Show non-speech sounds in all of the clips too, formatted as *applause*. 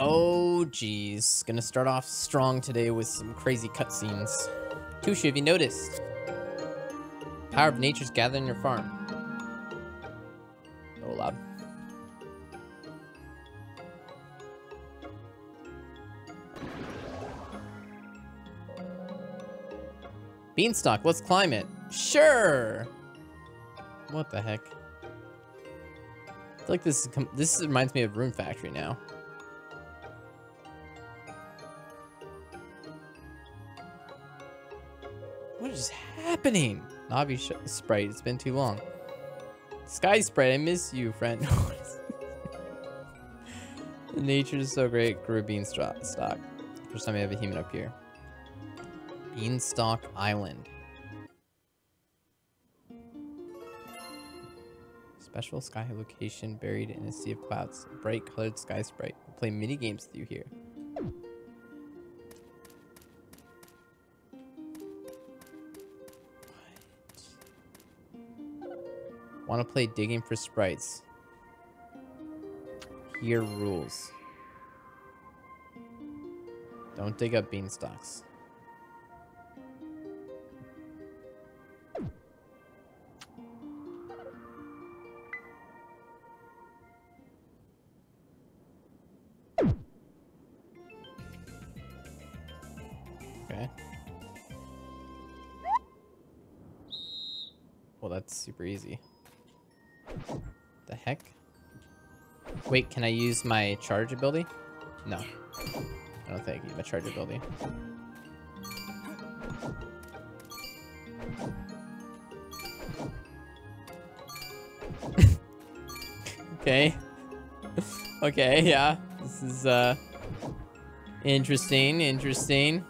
Oh, geez. Gonna start off strong today with some crazy cutscenes. Tooshi, have you noticed? Power of nature's gathering your farm. Oh, loud. Beanstalk, let's climb it. Sure. What the heck? I feel like this is this reminds me of Rune Factory now. Happening? Navi Sprite, it's been too long. Sky Sprite, I miss you, friend. *laughs* Nature is so great. Grew a beanstalk. First time I have a human up here. Beanstalk Island. Special sky location buried in a sea of clouds. Bright colored sky sprite. We'll play mini games with you here. Want to play digging for sprites. Here rules. Don't dig up beanstalks. Okay. Well, that's super easy. Wait, can I use my charge ability? No. I don't think I can use my charge ability. *laughs* okay. *laughs* okay, yeah. This is, uh... Interesting, interesting.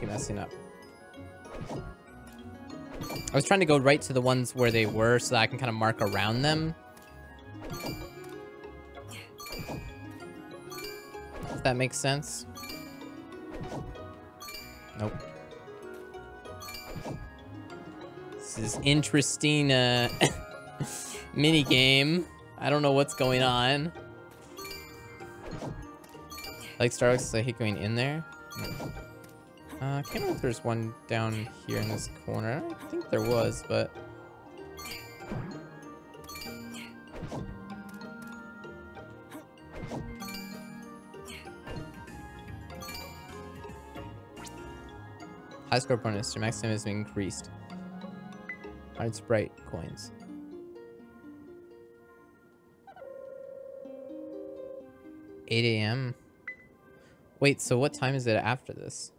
Keep messing up. I was trying to go right to the ones where they were so that I can kind of mark around them. If that makes sense. Nope. This is interesting uh, *laughs* mini game. I don't know what's going on like Starbucks, I hate going in there. I can't remember if there's one down here in this corner. I don't think there was, but... High score bonus. Your maximum has been increased. Hard Sprite coins. 8 a.m. Wait, so what time is it after this?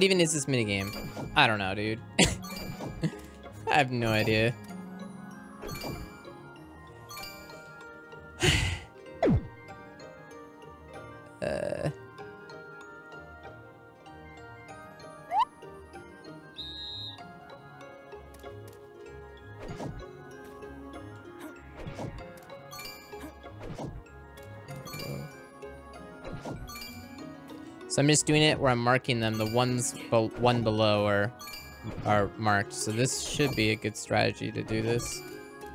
What even is this minigame? I don't know, dude. *laughs* I have no idea. I'm just doing it where I'm marking them. The ones be one below are are marked. So this should be a good strategy to do this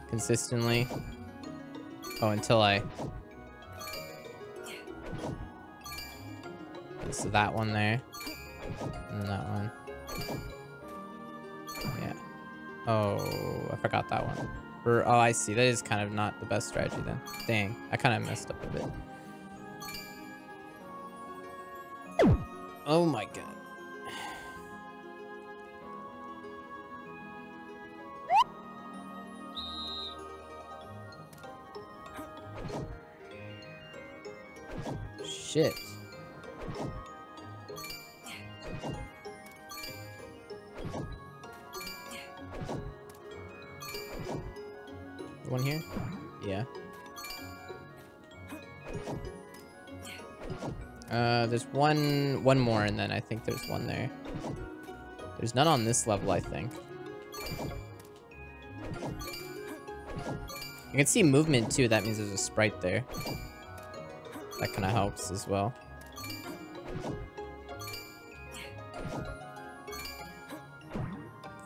consistently. Oh, until I... So that one there. And that one. Yeah. Oh, I forgot that one. Or, oh, I see. That is kind of not the best strategy then. Dang, I kind of messed up Oh my god. *sighs* Shit. One, one more, and then I think there's one there. There's none on this level, I think. You can see movement too, that means there's a sprite there. That kind of helps as well.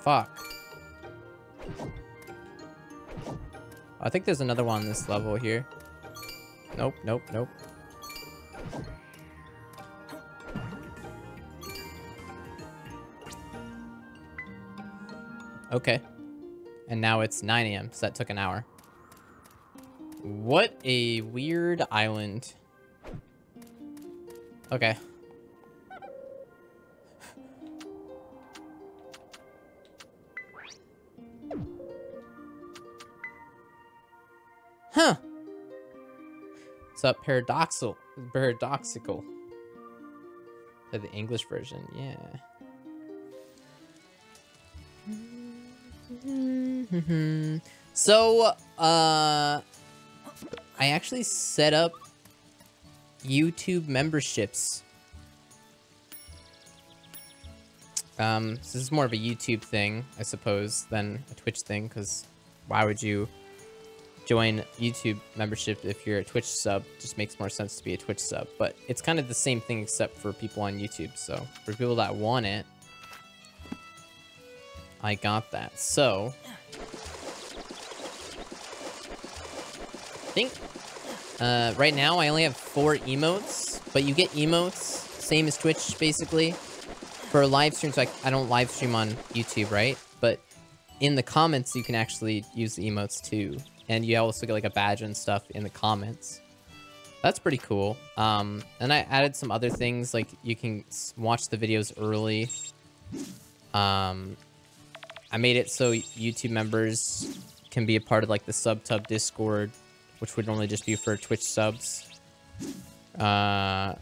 Fuck. I think there's another one on this level here. Nope, nope, nope. Okay. And now it's 9 a.m., so that took an hour. What a weird island. Okay. Huh. What's up, paradoxical? Paradoxical. The English version, yeah. So, uh, I actually set up YouTube memberships. Um, so this is more of a YouTube thing, I suppose, than a Twitch thing, because why would you join YouTube membership if you're a Twitch sub? It just makes more sense to be a Twitch sub. But it's kind of the same thing except for people on YouTube. So for people that want it, I got that. So think uh, right now I only have four emotes, but you get emotes, same as Twitch basically, for live streams. I, I don't live stream on YouTube, right? But in the comments, you can actually use the emotes too. And you also get like a badge and stuff in the comments. That's pretty cool. Um, and I added some other things, like you can watch the videos early. Um, I made it so YouTube members can be a part of like the SubTub Discord, which would normally just be for Twitch subs. Uh,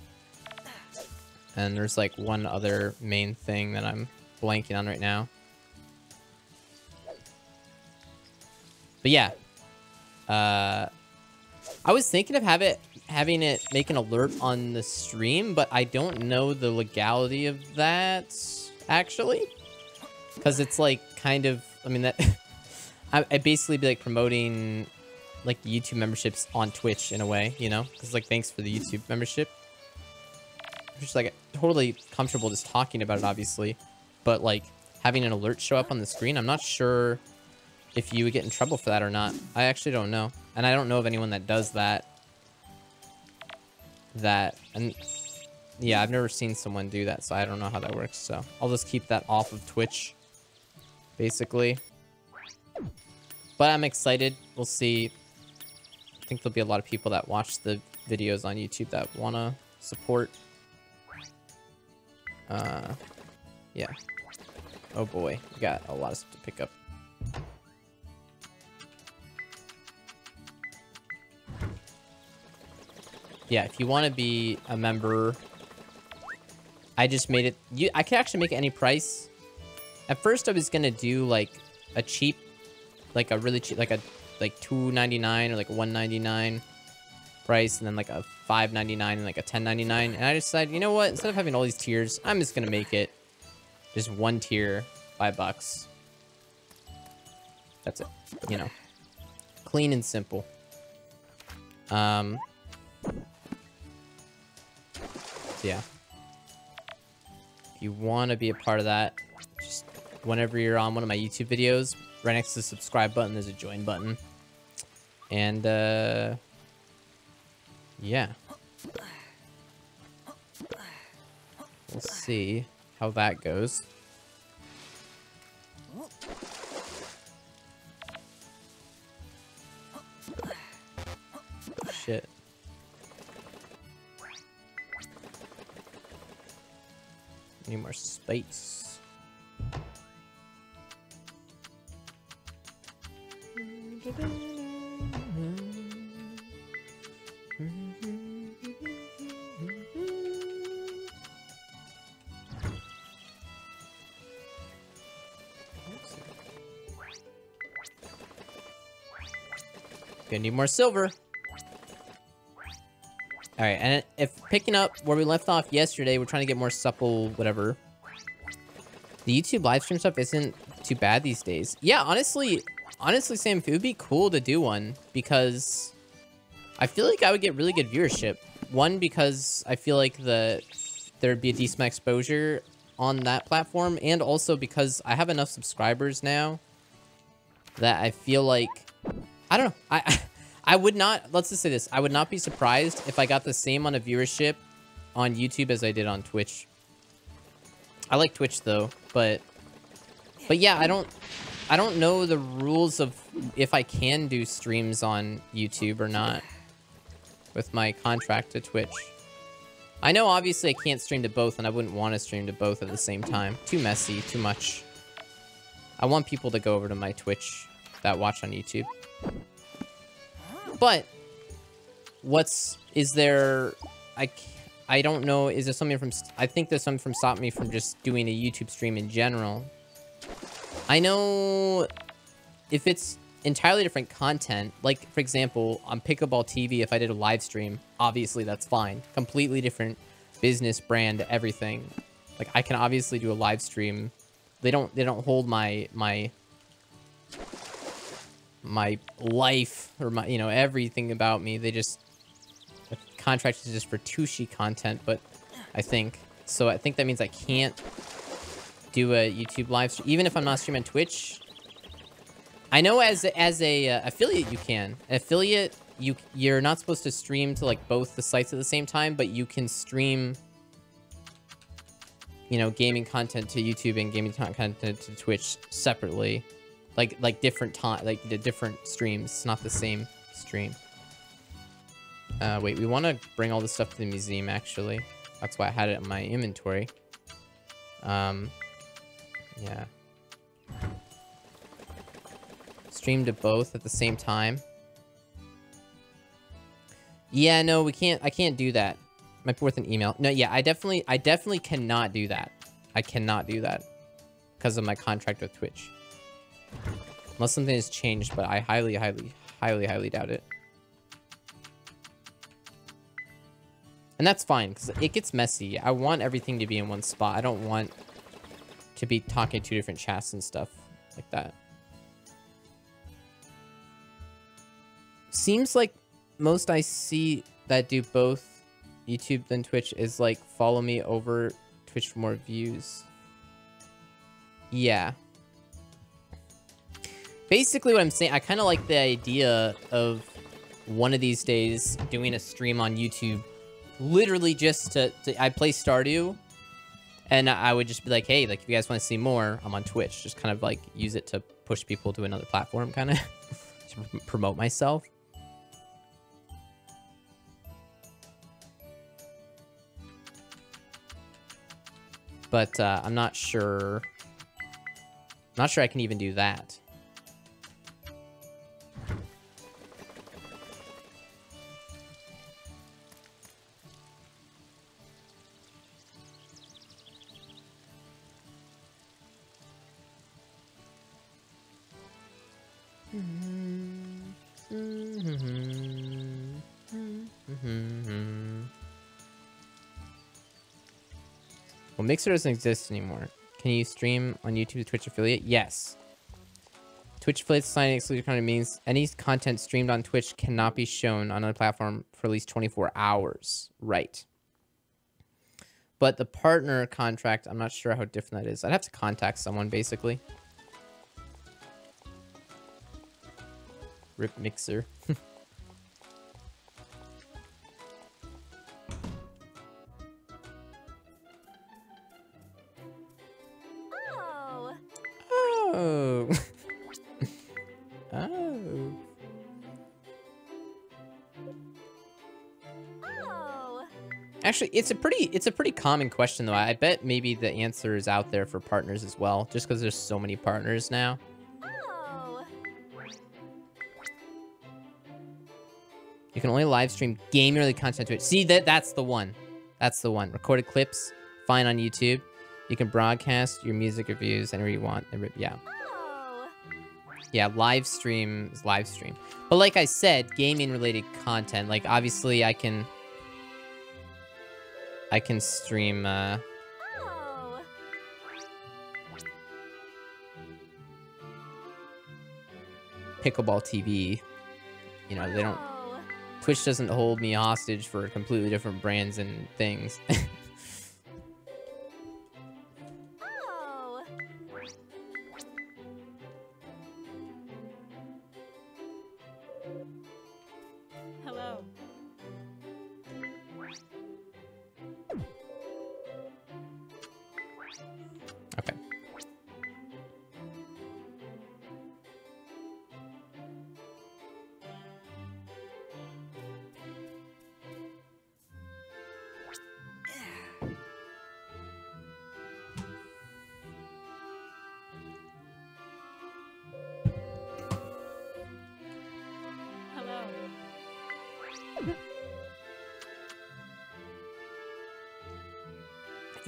and there's like one other main thing that I'm blanking on right now. But yeah, uh, I was thinking of have it having it make an alert on the stream, but I don't know the legality of that actually, because it's like kind of. I mean that *laughs* I, I basically be like promoting like YouTube memberships on Twitch in a way, you know, because like thanks for the YouTube membership. Just like totally comfortable just talking about it, obviously, but like having an alert show up on the screen, I'm not sure if you would get in trouble for that or not. I actually don't know. And I don't know of anyone that does that. That, and yeah, I've never seen someone do that, so I don't know how that works. So I'll just keep that off of Twitch, basically. But I'm excited. We'll see. Think there'll be a lot of people that watch the videos on YouTube that want to support. Uh, yeah. Oh boy, we got a lot of stuff to pick up. Yeah, if you want to be a member, I just made it. You, I can actually make any price. At first, I was gonna do like a cheap, like a really cheap, like a like two ninety nine or like a one ninety nine price, and then like a five ninety nine and like a ten ninety nine. And I decided, you know what? Instead of having all these tiers, I'm just gonna make it just one tier, five bucks. That's it. You know, clean and simple. Um, yeah. if you want to be a part of that, just whenever you're on one of my YouTube videos, right next to the subscribe button, there's a join button. And, uh, yeah. We'll see how that goes. Shit. Need more space. Gonna need more silver. Alright, and if picking up where we left off yesterday, we're trying to get more supple, whatever. The YouTube live stream stuff isn't too bad these days. Yeah, honestly, honestly, Sam, it would be cool to do one because I feel like I would get really good viewership. One, because I feel like the there'd be a decent exposure on that platform, and also because I have enough subscribers now that I feel like I don't know. I *laughs* I would not let's just say this. I would not be surprised if I got the same amount of viewership on YouTube as I did on Twitch. I like Twitch though, but but yeah, I don't I don't know the rules of if I can do streams on YouTube or not with my contract to Twitch. I know obviously I can't stream to both and I wouldn't want to stream to both at the same time. Too messy, too much. I want people to go over to my Twitch that watch on YouTube. But what's is there I I don't know is there something from I think there's something from stop me from just doing a YouTube stream in general. I know if it's entirely different content, like for example, on Pickleball TV if I did a live stream, obviously that's fine. Completely different business brand everything. Like I can obviously do a live stream. They don't they don't hold my my my life or my, you know, everything about me. They just, the contract is just for Tooshi content, but I think, so I think that means I can't do a YouTube live stream, even if I'm not streaming Twitch. I know as, as a uh, affiliate you can. affiliate, you, you're not supposed to stream to like both the sites at the same time, but you can stream you know, gaming content to YouTube and gaming content to Twitch separately. Like, like different time, like the different streams. It's not the same stream. Uh, wait, we want to bring all this stuff to the museum, actually. That's why I had it in my inventory. Um, yeah. Stream to both at the same time. Yeah, no, we can't, I can't do that. Be worth an email. No, yeah, I definitely, I definitely cannot do that. I cannot do that because of my contract with Twitch. Unless something has changed, but I highly, highly, highly, highly doubt it. And that's fine, because it gets messy. I want everything to be in one spot. I don't want to be talking to different chats and stuff like that. Seems like most I see that do both YouTube and Twitch is like follow me over Twitch for more views. Yeah basically what I'm saying, I kind of like the idea of one of these days doing a stream on YouTube, literally just to, to I play Stardew, and I would just be like, hey, like if you guys want to see more, I'm on Twitch. Just kind of like use it to push people to another platform, kind of *laughs* to promote myself. But uh, I'm not sure. Not sure I can even do that. Mixer doesn't exist anymore. Can you stream on YouTube Twitch affiliate? Yes. Twitch affiliate signing exclusive content means any content streamed on Twitch cannot be shown on another platform for at least 24 hours. Right. But the partner contract, I'm not sure how different that is. I'd have to contact someone, basically. Rip Mixer. *laughs* Actually, it's a pretty it's a pretty common question though. I bet maybe the answer is out there for partners as well, just because there's so many partners now. Oh. You can only live stream game-related content to it. See that that's the one. That's the one. Recorded clips, fine on YouTube. You can broadcast your music reviews anywhere you want. Yeah. Oh. Yeah, live stream is live stream. But like I said, gaming related content, like obviously I can I can stream uh Oh. pickleball TV. You know, they don't Oh. Twitch doesn't hold me hostage for completely different brands and things. *laughs*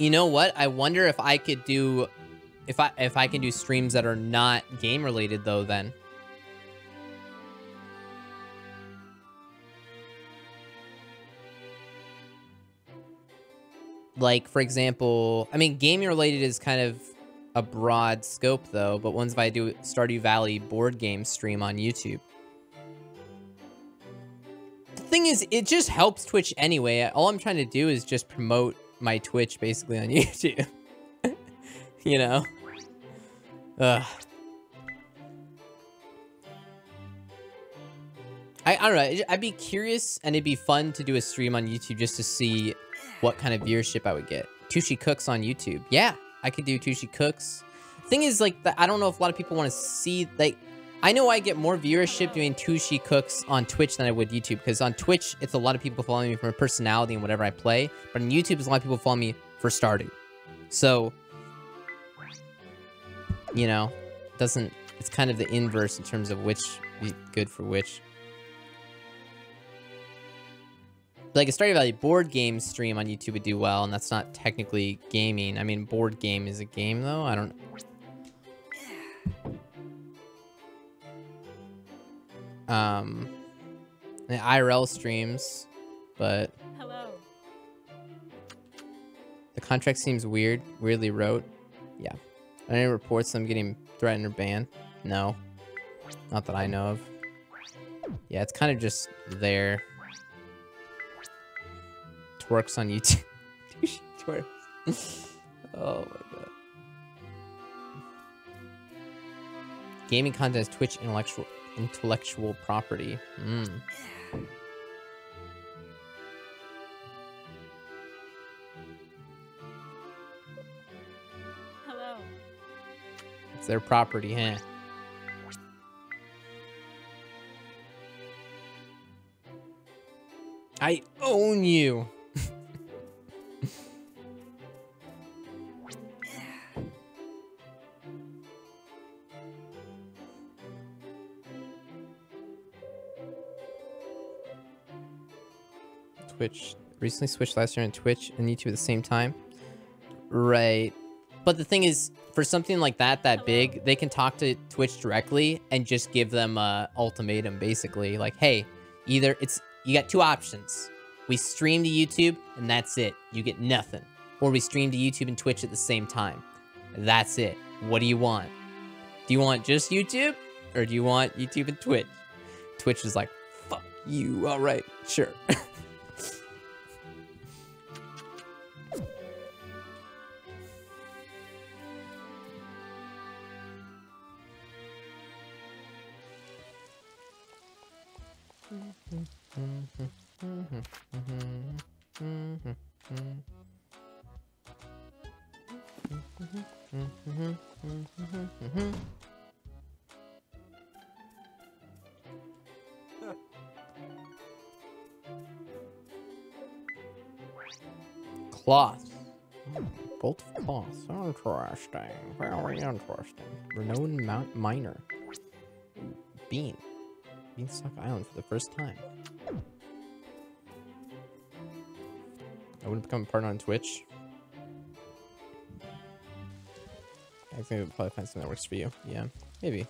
You know what? I wonder if I could do if I if I can do streams that are not game related though then. Like for example, I mean gaming related is kind of a broad scope though, but ones if I do Stardew Valley board game stream on YouTube. The thing is, it just helps Twitch anyway. All I'm trying to do is just promote my Twitch basically on *laughs* YouTube. you know? Ugh. I, I don't know. I'd be curious and it'd be fun to do a stream on YouTube just to see what kind of viewership I would get. Tooshi Cooks on YouTube. Yeah, I could do Tooshi Cooks. Thing is, like, the, I don't know if a lot of people want to see, like, I know I get more viewership doing Tooshi Cooks on Twitch than I would YouTube, because on Twitch, it's a lot of people following me for my personality and whatever I play, but on YouTube, it's a lot of people follow me for Stardew. So, you know, doesn't, it's kind of the inverse in terms of which good for which. Like a Stardew Valley board game stream on YouTube would do well, and that's not technically gaming. I mean, board game is a game, though. I don't... Um, the IRL streams, but Hello. the contract seems weird, weirdly wrote. Yeah. Are any reports I'm getting threatened or banned? No. Not that I know of. Yeah, it's kind of just there. Twerks on YouTube. *laughs* Twerks. *laughs* oh my god. Gaming content is Twitch intellectual intellectual property. Mm. Hello. It's their property, huh? I own you. Twitch recently switched last year on Twitch and YouTube at the same time. Right. But the thing is, for something like that, that big, they can talk to Twitch directly and just give them a ultimatum, basically. Like, hey, either it's you got two options. We stream to YouTube and that's it. You get nothing. Or we stream to YouTube and Twitch at the same time. That's it. What do you want? Do you want just YouTube? Or do you want YouTube and Twitch? Twitch is like, fuck you. All right, sure. *laughs* Interesting. Very interesting. Renowned mount miner. Bean. Beanstalk Island for the first time. I wouldn't become a partner on Twitch. I think we'll probably find something that works for you. Yeah, maybe.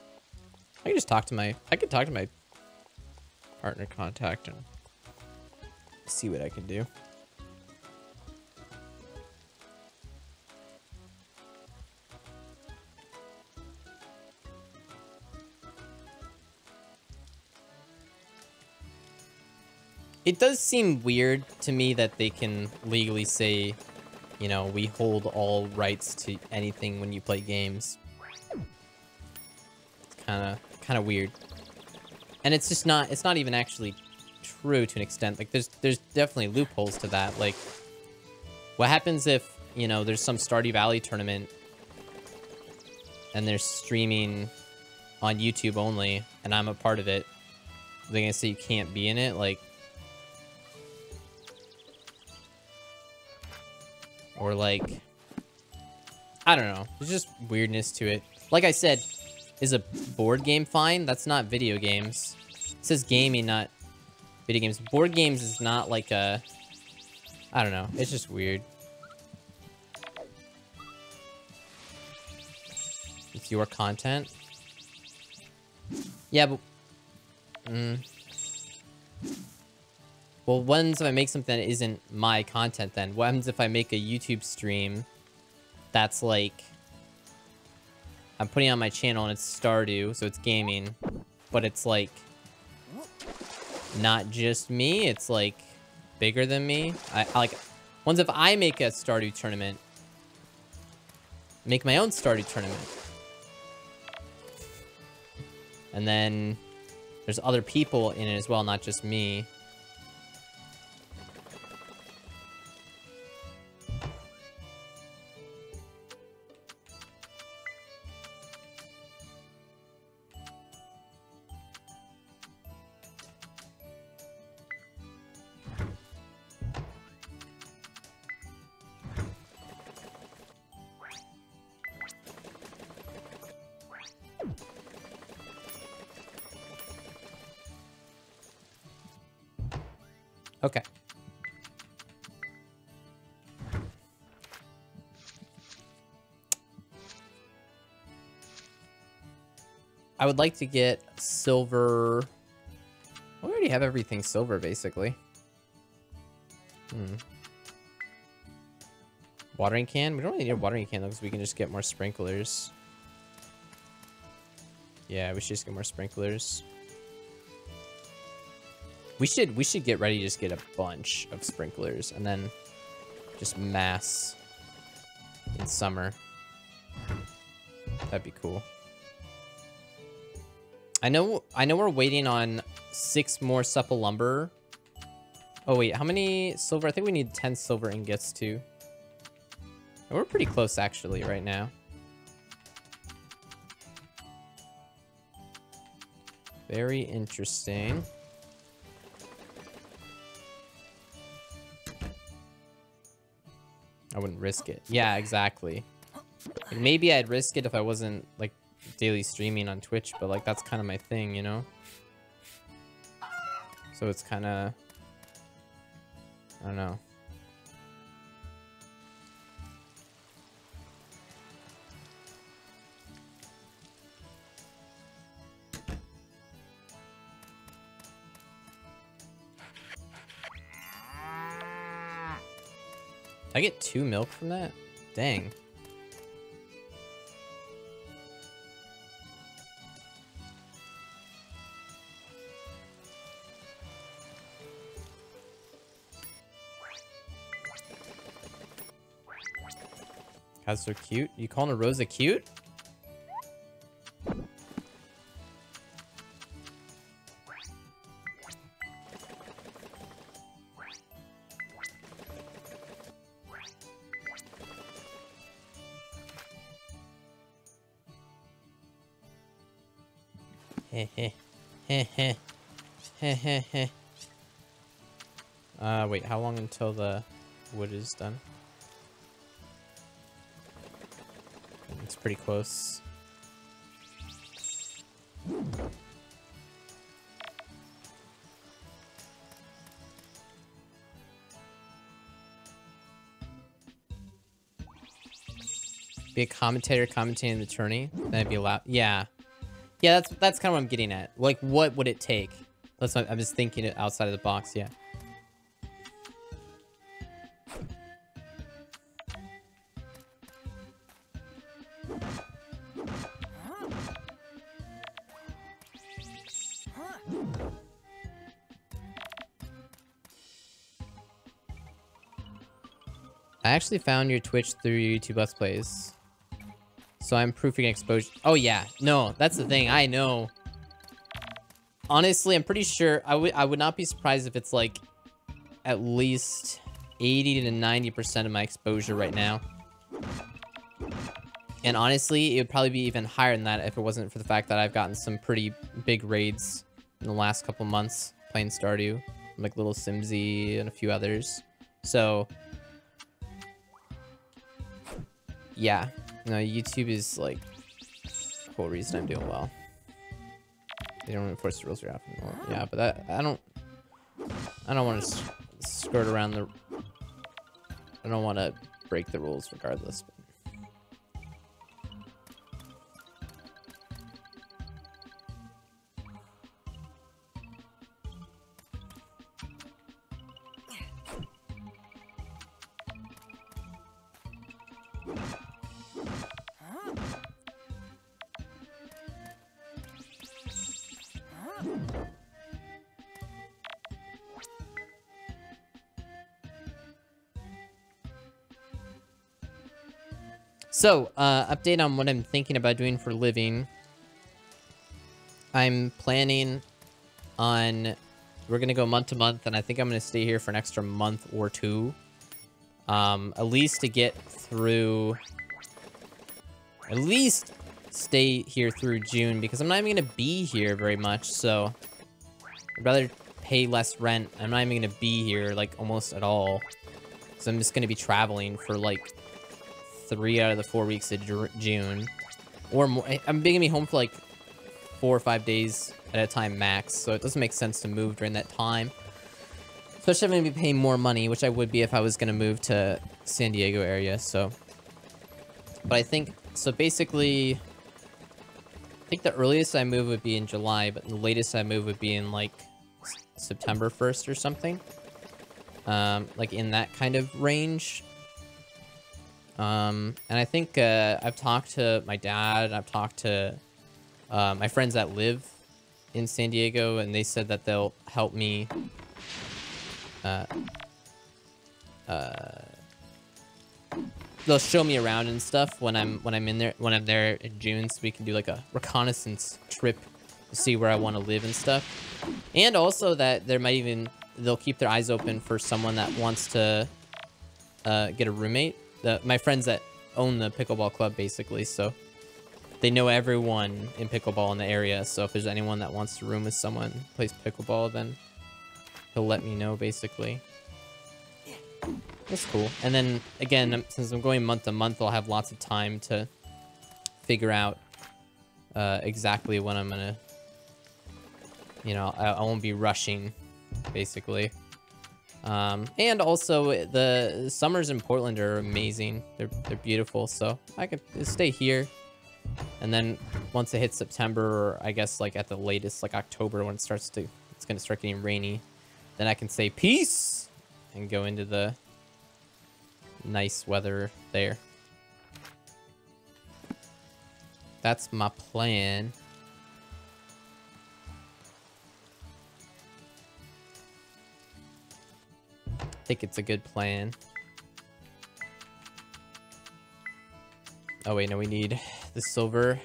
I could just talk to my. I could talk to my partner contact and see what I can do. It does seem weird to me that they can legally say, you know, we hold all rights to anything when you play games. It's kind of kind of weird. And it's just not it's not even actually true to an extent. Like there's there's definitely loopholes to that. Like what happens if, you know, there's some Stardew Valley tournament and they're streaming on YouTube only and I'm a part of it. Are they gonna say you can't be in it? Like Or like, I don't know. There's just weirdness to it. Like I said, is a board game fine? That's not video games. It says gaming, not video games. Board games is not like a, I don't know. It's just weird. It's your content. Yeah, but, mm, well, what happens if I make something that isn't my content then? What happens if I make a YouTube stream that's like... I'm putting on my channel and it's Stardew, so it's gaming. But it's like... Not just me, it's like bigger than me. I, I like... Once if I make a Stardew tournament, make my own Stardew tournament. And then there's other people in it as well, not just me. Okay. I would like to get silver. We already have everything silver, basically. Hmm. Watering can? We don't really need a watering can, though, because we can just get more sprinklers. Yeah, we should just get more sprinklers. We should we should get ready to just get a bunch of sprinklers and then just mass in summer. That'd be cool. I know I know we're waiting on six more supple lumber. Oh wait, how many silver? I think we need 10 silver ingots too. And we're pretty close actually right now. Very interesting. Wouldn't risk it. Yeah, exactly. Like, maybe I'd risk it if I wasn't, like, daily streaming on Twitch, but, like, that's kind of my thing, you know? So it's kind of... I don't know. I get two milk from that? Dang. Cats are cute. You calling a Rosa cute? until the wood is done. It's pretty close. Be a commentator commentating the tourney. That'd be allowed. Yeah, yeah. That's that's kind of what I'm getting at. Like, what would it take? That's what I was thinking outside of the box. Yeah. Actually found your Twitch through YouTube Let's Plays. So I'm proofing exposure. Oh, yeah. No, that's the thing. I know. Honestly, I'm pretty sure... I would I would not be surprised if it's like at least 80 to 90% of my exposure right now. And honestly, it would probably be even higher than that if it wasn't for the fact that I've gotten some pretty big raids in the last couple months playing Stardew. Like Little Simsy and a few others. So, yeah. No, YouTube is like the whole reason I'm doing well. They don't enforce the rules very often. Well, yeah, but that I don't. I don't want to skirt around the. I don't want to break the rules regardless. So, uh, update on what I'm thinking about doing for living. I'm planning on, we're going to go month to month, and I think I'm going to stay here for an extra month or two. Um, at least to get through, at least stay here through June, because I'm not even going to be here very much, so I'd rather pay less rent. I'm not even going to be here, like, almost at all. So I'm just going to be traveling for, like, three out of the four weeks of June. Or more. I'm going to be home for like four or five days at a time max, so it doesn't make sense to move during that time. Especially if I'm going to be paying more money, which I would be if I was going to move to San Diego area, so... But I think... So basically... I think the earliest I move would be in July, but the latest I move would be in, like, September 1st or something. Um, like, in that kind of range. Um, and I think uh, I've talked to my dad, I've talked to uh, my friends that live in San Diego, and they said that they'll help me uh, uh, they'll show me around and stuff when I'm when I'm in there when I'm there in June, so we can do like a reconnaissance trip to see where I want to live and stuff. And also that there might even they'll keep their eyes open for someone that wants to uh, get a roommate the my friends that own the pickleball club basically, so they know everyone in pickleball in the area. So if there's anyone that wants to room with someone who plays pickleball, then he'll let me know basically. That's cool. And then again, since I'm going month to month, I'll have lots of time to figure out uh, exactly when I'm gonna, you know, I, I won't be rushing, basically. Um, and also the summers in Portland are amazing. They're, they're beautiful. So I could stay here. And then once it hits September, or I guess like at the latest, like October, when it starts to, it's going to start getting rainy, then I can say peace and go into the nice weather there. That's my plan. Think it's a good plan. Oh wait, no, we need the silver.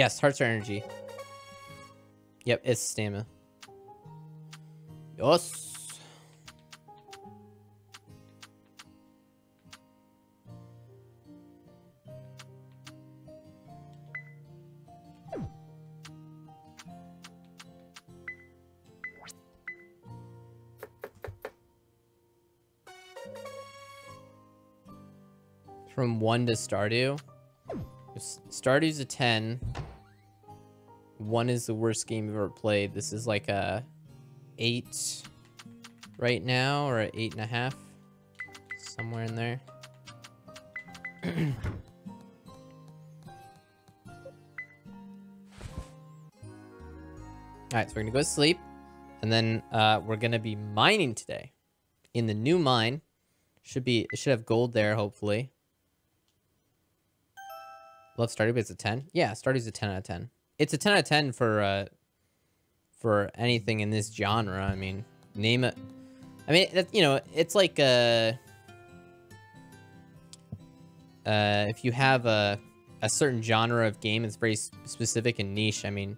Yes, hearts are energy. Yep, it's stamina. Yes. From 1 to Stardew. Stardew's a 10. 1 is the worst game you've ever played. This is like a 8 right now, or a 8.5. Somewhere in there. Alright, so we're gonna go to sleep. And then uh, we're gonna be mining today. In the new mine. Should be it should have gold there, hopefully. Love Stardew, but it's a 10. Yeah, Stardew's a 10 out of 10. It's a 10 out of 10 for uh for anything in this genre. I mean, name it. I mean, you know, it's like uh uh if you have a a certain genre of game, it's very specific and niche. I mean,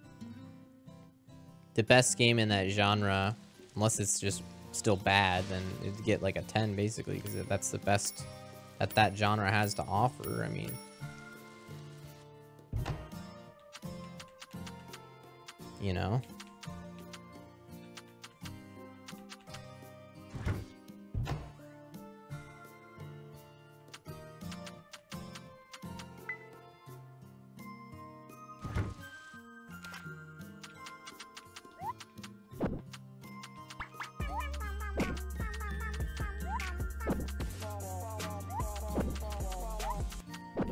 the best game in that genre, unless it's just still bad, then it'd get like a 10 basically, because that's the best that that genre has to offer. I mean. You know?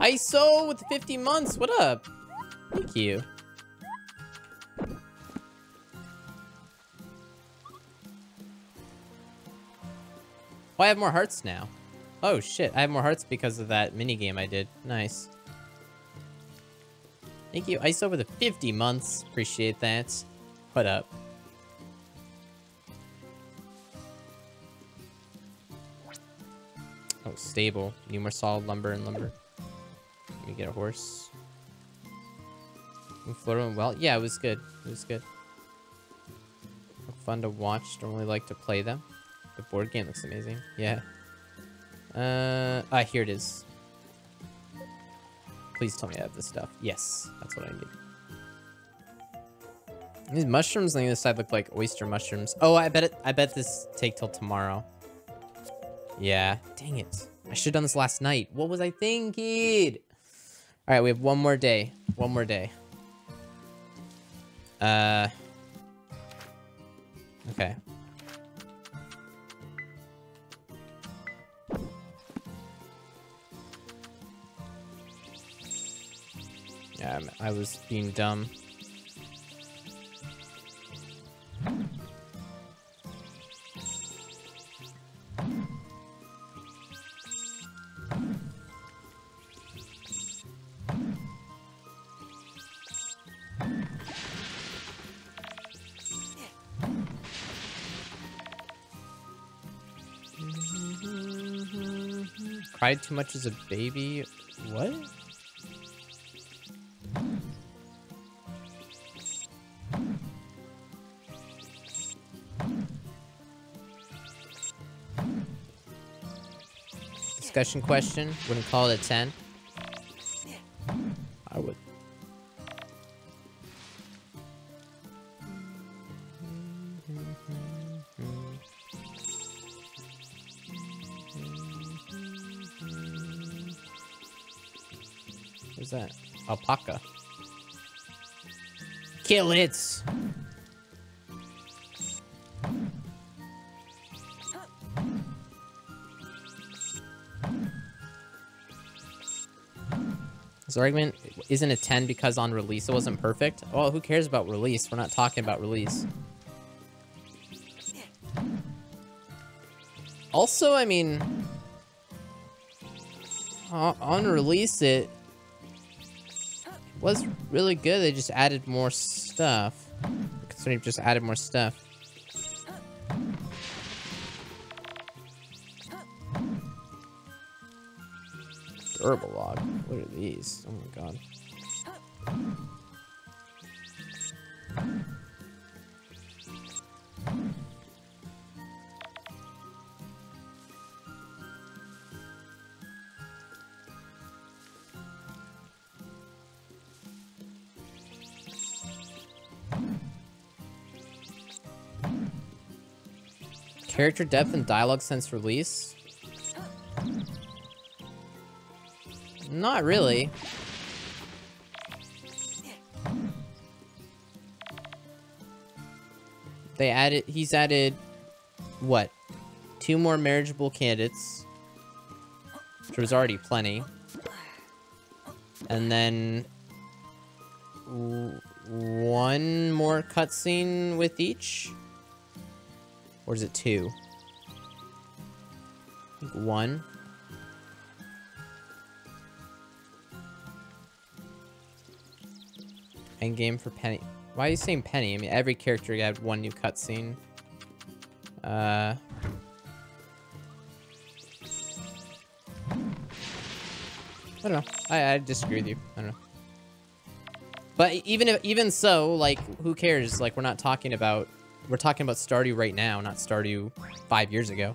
ISO with 50 months. What up? Thank you. Oh, I have more hearts now. Oh, shit. I have more hearts because of that mini game I did. Nice. Thank you. Ice over the 50 months. Appreciate that. What up? Oh, stable. Need more solid lumber and lumber. Let me get a horse. Floating well. Yeah, it was good. It was good. Fun to watch. Don't really like to play them. The board game looks amazing. Yeah. Uh, ah, here it is. Please tell me I have this stuff. Yes, that's what I need. These mushrooms on the other side look like oyster mushrooms. Oh, I bet it. I bet this take till tomorrow. Yeah. Dang it. I should have done this last night. What was I thinking? All right, we have one more day. One more day. Uh. Okay. I'm- I was being dumb. Cried too much as a baby? What? Discussion question. Wouldn't call it a 10. I would. What's that? Alpaca. Kill it! This isn't a 10 because on release it wasn't perfect. Well, who cares about release? We're not talking about release. Also, I mean, on release it was really good. They just added more stuff. Considering just added more stuff. Herbalog. What are these? Oh my god. Character depth and dialogue sense release. Not really. They added, he's added, what? Two more marriageable candidates. Which was already plenty. And then... One more cutscene with each? Or is it two? I one. Endgame for Penny. Why are you saying Penny? I mean, every character had one new cutscene. Uh... I don't know. I, I disagree with you. I don't know. But even if, even so, like, who cares? Like, we're not talking about... We're talking about Stardew right now, not Stardew five years ago.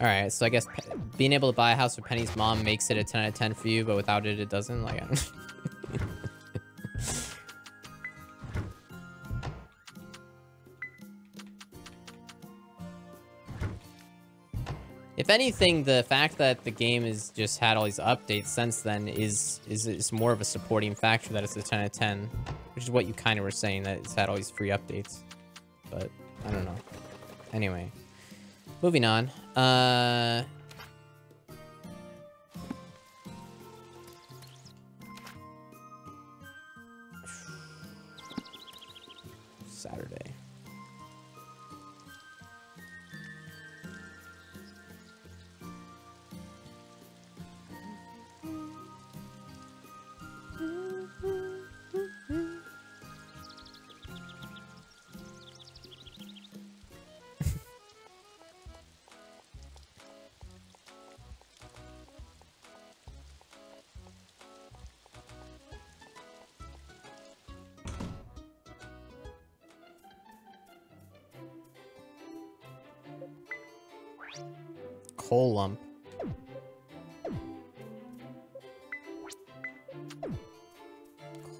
Alright, so I guess being able to buy a house with Penny's mom makes it a 10 out of 10 for you, but without it, it doesn't? Like. *laughs* If anything, the fact that the game has just had all these updates since then is is, is more of a supporting factor that it's a 10 out of 10, which is what you kind of were saying, that it's had all these free updates. But, I don't know. Anyway. Moving on. Uh...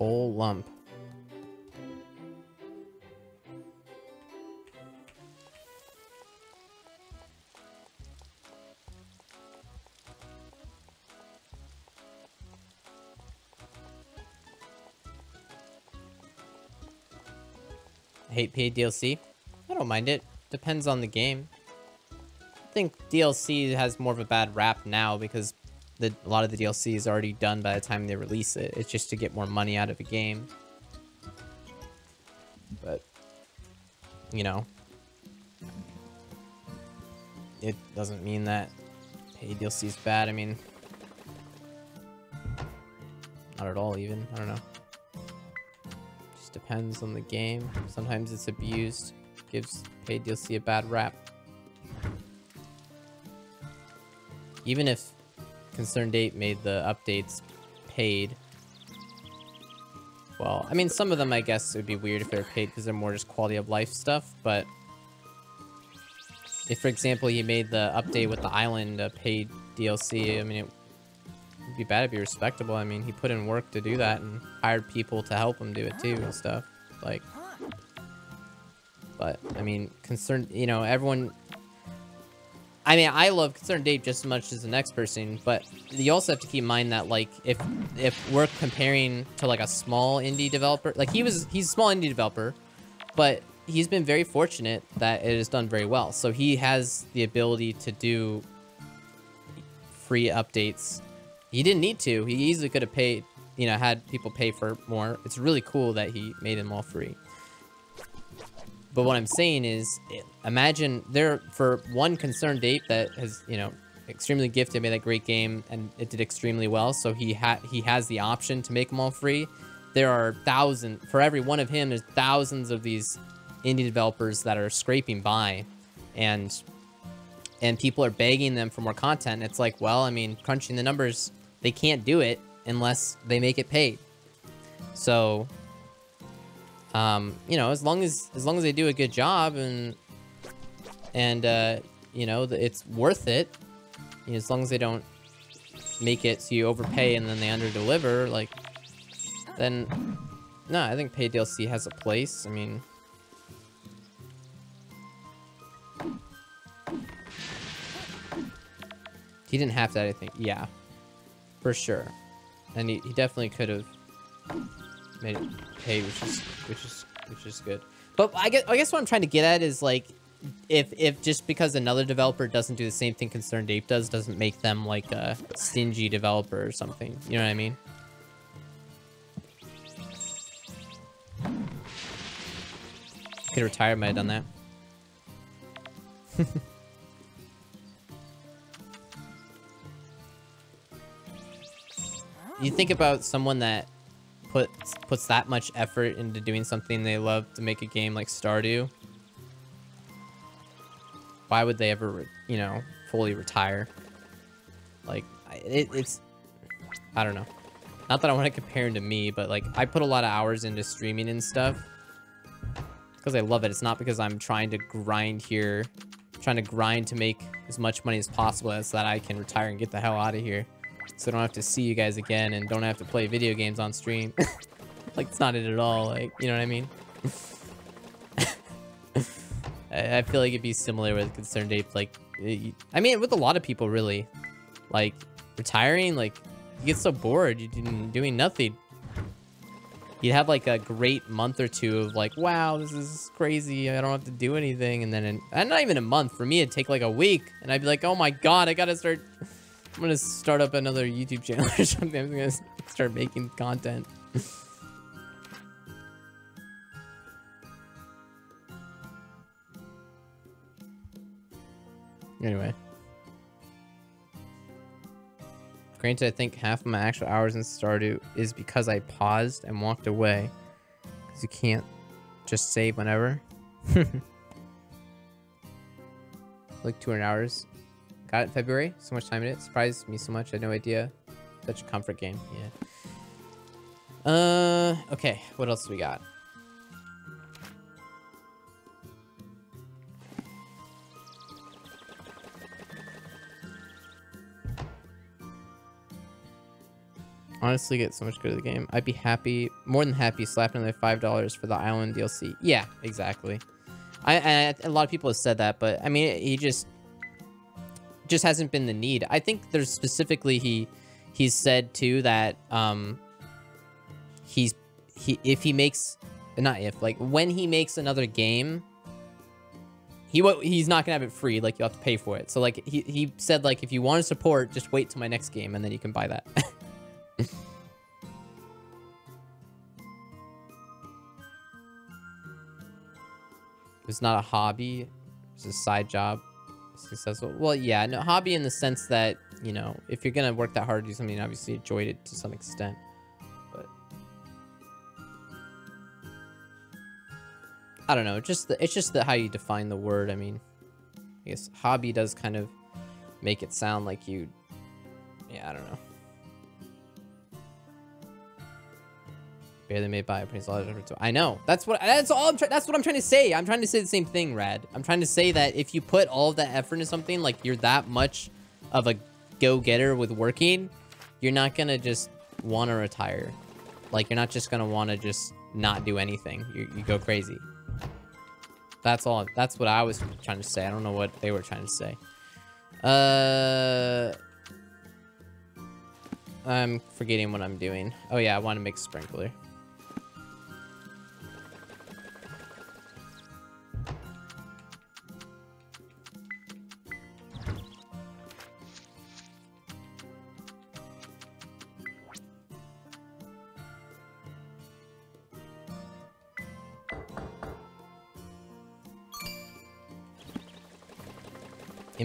Coal lump. Hate paid DLC? I don't mind it. Depends on the game. I think DLC has more of a bad rap now because the, a lot of the DLC is already done by the time they release it. It's just to get more money out of a game. But, you know, it doesn't mean that paid DLC is bad. I mean, not at all even. I don't know. Just depends on the game. Sometimes it's abused. Gives paid DLC a bad rap. Even if Concerned Ape made the updates paid. Well, I mean, some of them, I guess, it would be weird if they were paid because they're more just quality of life stuff, but... If, for example, he made the update with the island a paid DLC, I mean, it would be bad to be respectable. I mean, he put in work to do that and hired people to help him do it too and stuff. Like... But, I mean, concerned, you know, everyone I mean, I love Concerned Ape just as much as the next person, but you also have to keep in mind that, like, if if we're comparing to, like, a small indie developer, like, he was, he's a small indie developer, but he's been very fortunate that it has done very well. So he has the ability to do free updates. He didn't need to. He easily could have paid, you know, had people pay for more. It's really cool that he made them all free. But what I'm saying is, imagine there for one concerned ape that has, you know, extremely gifted, made that great game, and it did extremely well. So he had he has the option to make them all free. There are thousands for every one of him. There's thousands of these indie developers that are scraping by, and and people are begging them for more content. It's like, well, I mean, crunching the numbers, they can't do it unless they make it paid. So um, you know, as long as as long as they do a good job and and uh, you know it's worth it, you know, as long as they don't make it so you overpay and then they underdeliver, like, then no, I think paid DLC has a place. I mean, he didn't have that. I think, yeah, for sure, and he, he definitely could have made it pay, which is which is which is good. But I guess I guess what I'm trying to get at is like if if just because another developer doesn't do the same thing Concerned Ape does doesn't make them like a stingy developer or something. You know what I mean? Could retire might have done that. *laughs* you think about someone that puts puts that much effort into doing something they love to make a game like Stardew why would they ever, you know, fully retire? Like, it, it's, I don't know. Not that I want to compare him to me, but like, I put a lot of hours into streaming and stuff because I love it. It's not because I'm trying to grind here, trying to grind to make as much money as possible so that I can retire and get the hell out of here. So I don't have to see you guys again and don't have to play video games on stream. *laughs* like, it's not it at all. Like, you know what I mean? *laughs* I feel like it'd be similar with Concerned Ape. Like, I mean, with a lot of people, really. Like, retiring, like, you get so bored, you're doing nothing. You'd have, like, a great month or two of, like, wow, this is crazy. I don't have to do anything. And then, in, and uh, not even a month. For me, it'd take, like, a week. And I'd be like, oh, my God, I gotta start... I'm gonna start up another YouTube channel *laughs* or something. I'm gonna start making content. Anyway. Granted, I think half of my actual hours in Stardew is because I paused and walked away. Because you can't just save whenever. *laughs* like 200 hours. Got it February. So much time in it. Surprised me so much. I had no idea. Such a comfort game. Yeah. Uh, okay. What else do we got? honestly get so much good at the game. I'd be happy, more than happy, slapping another five dollars for the island DLC. Yeah, exactly. I, I, a lot of people have said that, but I mean, he just just hasn't been the need. I think there's specifically he he's said too that um he's he if he makes not if like when he makes another game he he's not gonna have it free like you have to pay for it so like he, he said like if you want to support just wait till my next game and then you can buy that *laughs* it's not a hobby. It's a side job. Successful. Well, yeah, no hobby in the sense that you know, if you're gonna work that hard to do something, obviously enjoy it to some extent. But I don't know. Just the, it's just the how you define the word. I mean, I guess hobby does kind of make it sound like you. Yeah, I don't know. Barely made by a to I know. That's what that's all I'm trying that's what I'm trying to say. I'm trying to say the same thing, Rad. I'm trying to say that if you put all that effort into something, like you're that much of a go-getter with working, you're not gonna just wanna retire. Like you're not just gonna wanna just not do anything. You you go crazy. That's all that's what I was trying to say. I don't know what they were trying to say. Uh I'm forgetting what I'm doing. Oh yeah, I want to make sprinkler.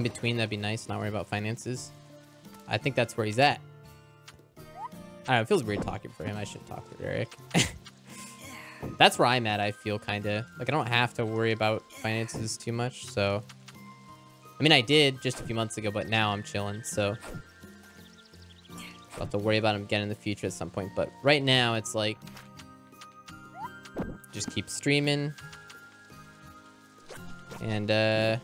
Between, that'd be nice. Not worry about finances. I think that's where he's at. I don't know, it feels weird talking for him. I shouldn't talk for Derek. *laughs* that's where I'm at, I feel, kind of. Like, I don't have to worry about finances too much, so... I mean, I did just a few months ago, but now I'm chilling, so... I'll have to worry about him again in the future at some point, but right now, it's like... Just keep streaming. And, uh...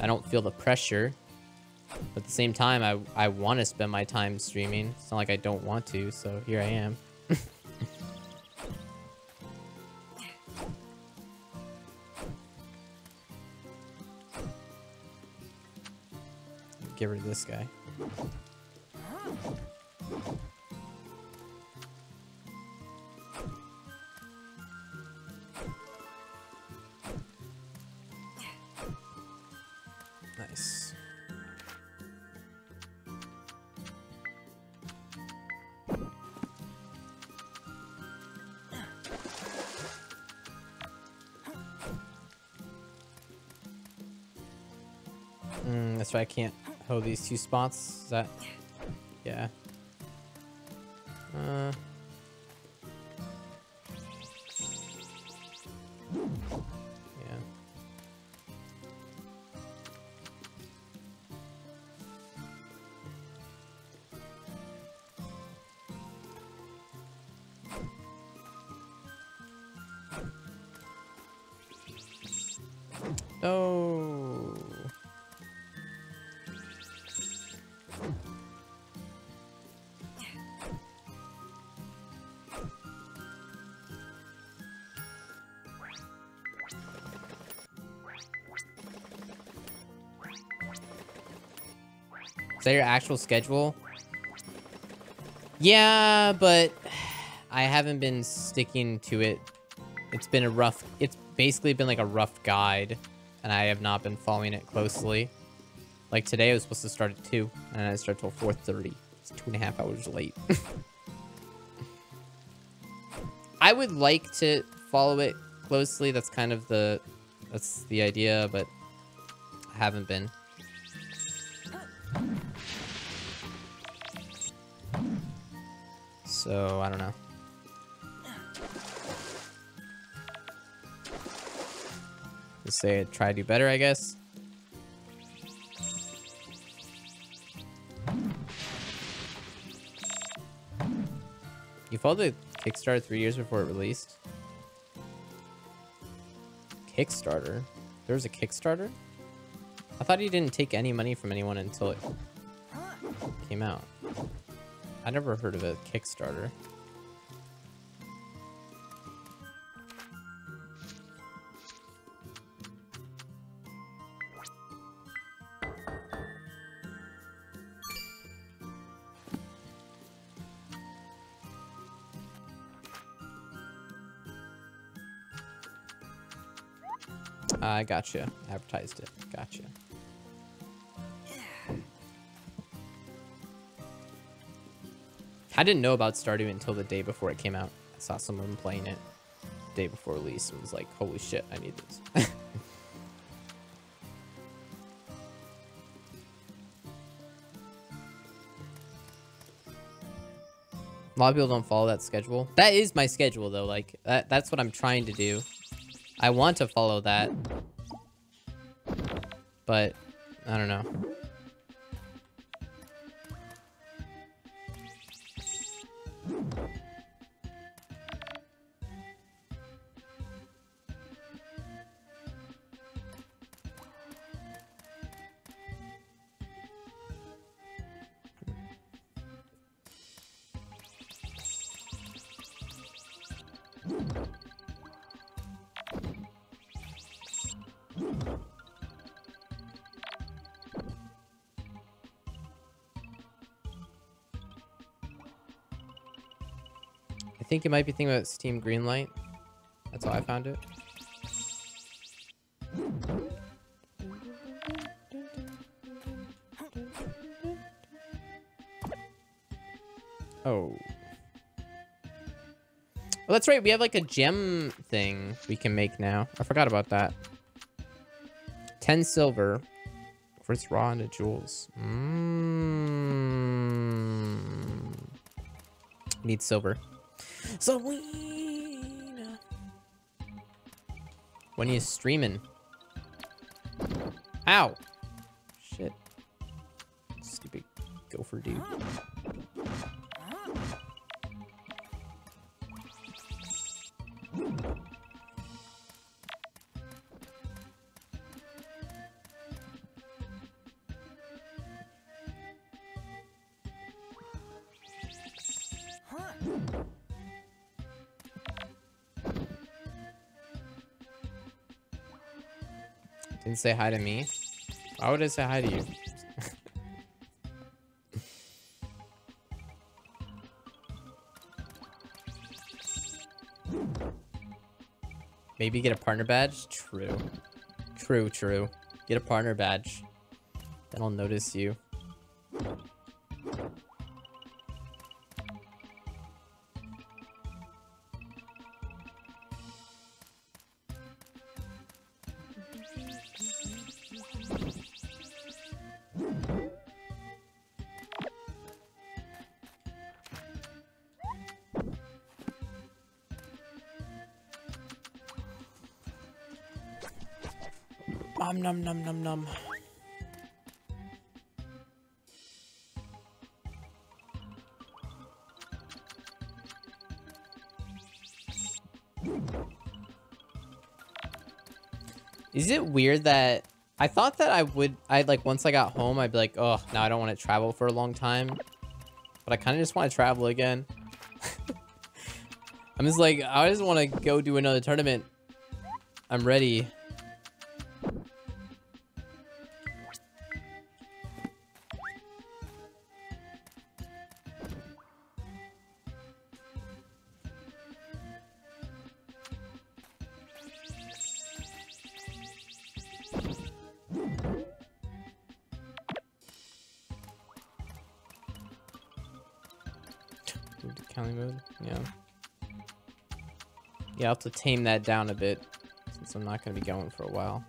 I don't feel the pressure But at the same time, I, I want to spend my time streaming. It's not like I don't want to, so here I am. *laughs* Get rid of this guy. Mm, that's why I can't hold these two spots. Is that... Yeah. Is that your actual schedule? Yeah, but *sighs* I haven't been sticking to it. It's been a rough, it's basically been like a rough guide, and I have not been following it closely. Like today, I was supposed to start at 2, and I started till 4.30. It's two and a half hours late. *laughs* I would like to follow it closely. That's kind of the, that's the idea, but I haven't been. So, I don't know. Just say try to do better, I guess. You followed the Kickstarter three years before it released? Kickstarter? There was a Kickstarter? I thought he didn't take any money from anyone until it came out. I never heard of a Kickstarter. I gotcha. Advertised it. Gotcha. I didn't know about Stardew until the day before it came out. I saw someone playing it day before release and was like, holy shit, I need this. *laughs* A lot of people don't follow that schedule. That is my schedule though. Like that that's what I'm trying to do. I want to follow that. But I don't know. Think it might be thinking about Steam Greenlight. That's how I found it. Oh. Well, that's right. We have like a gem thing we can make now. I forgot about that. 10 silver. First raw into jewels. Mmm. Need silver. Selena. When he's streaming? Ow. Shit. Stupid gopher dude. Say hi to me. Why would I say hi to you? Maybe get a partner badge? True. True, true. Get a partner badge. Then I'll notice you. Is it weird that I thought that I would I like once I got home I'd be like, oh now I don't want to travel for a long time. But I kinda just want to travel again. *laughs* I'm just like I just want to go do another tournament. I'm ready. Have to tame that down a bit since I'm not going to be going for a while.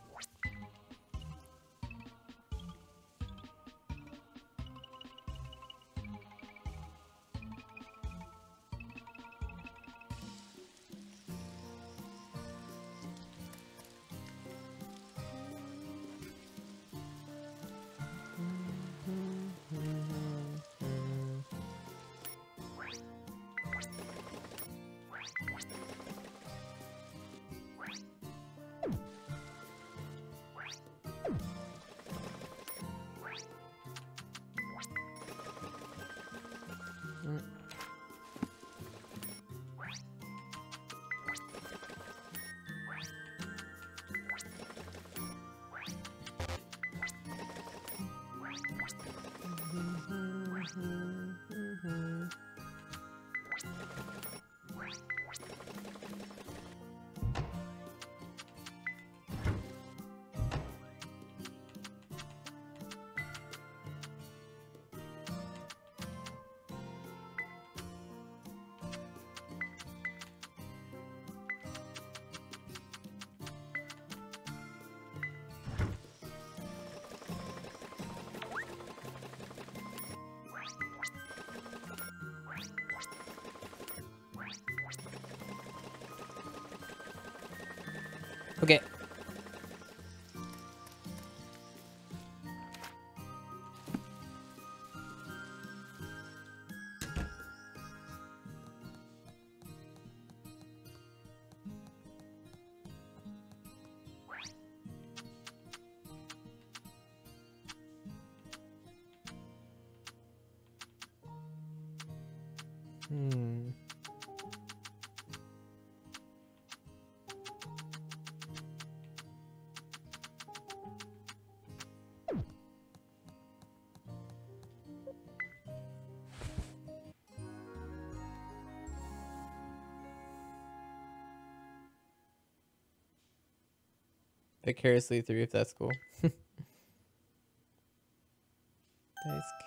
Vicariously through if that's cool. *laughs* that's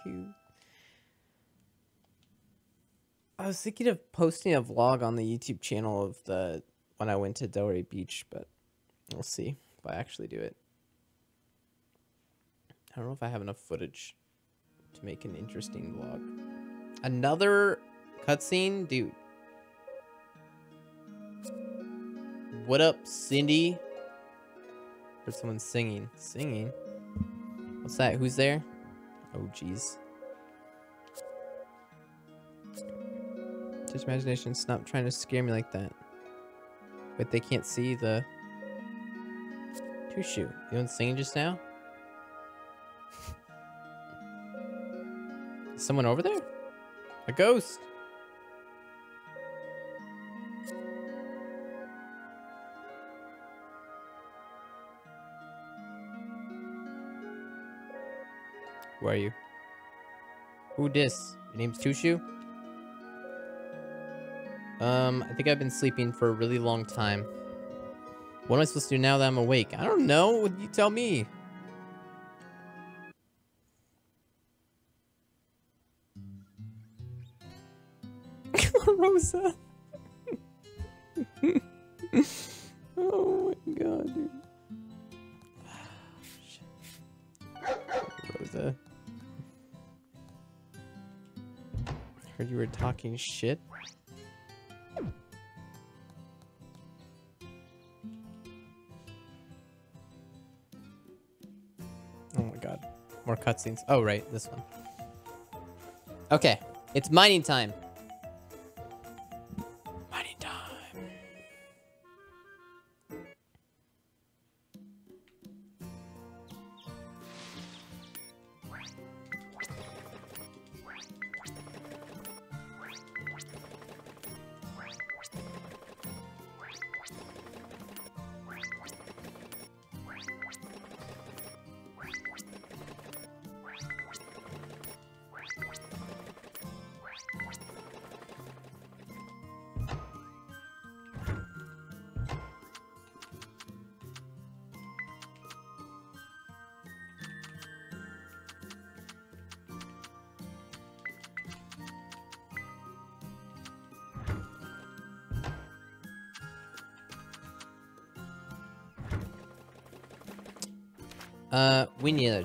cute. I was thinking of posting a vlog on the YouTube channel of the when I went to Delray Beach, but we'll see if I actually do it. I don't know if I have enough footage to make an interesting vlog. Another cutscene, dude. What up, Cindy? Heard someone singing. Singing? What's that? Who's there? Oh, jeez. Just imagination. Stop trying to scare me like that. But they can't see the... Tooshi. You want singing just now? *laughs* Is someone over there? A ghost! Who are you? Who dis? Your name's Tooshi? Um, I think I've been sleeping for a really long time. What am I supposed to do now that I'm awake? I don't know. You tell me. Talking shit. Oh my god. More cutscenes. Oh, right. This one. Okay. It's mining time.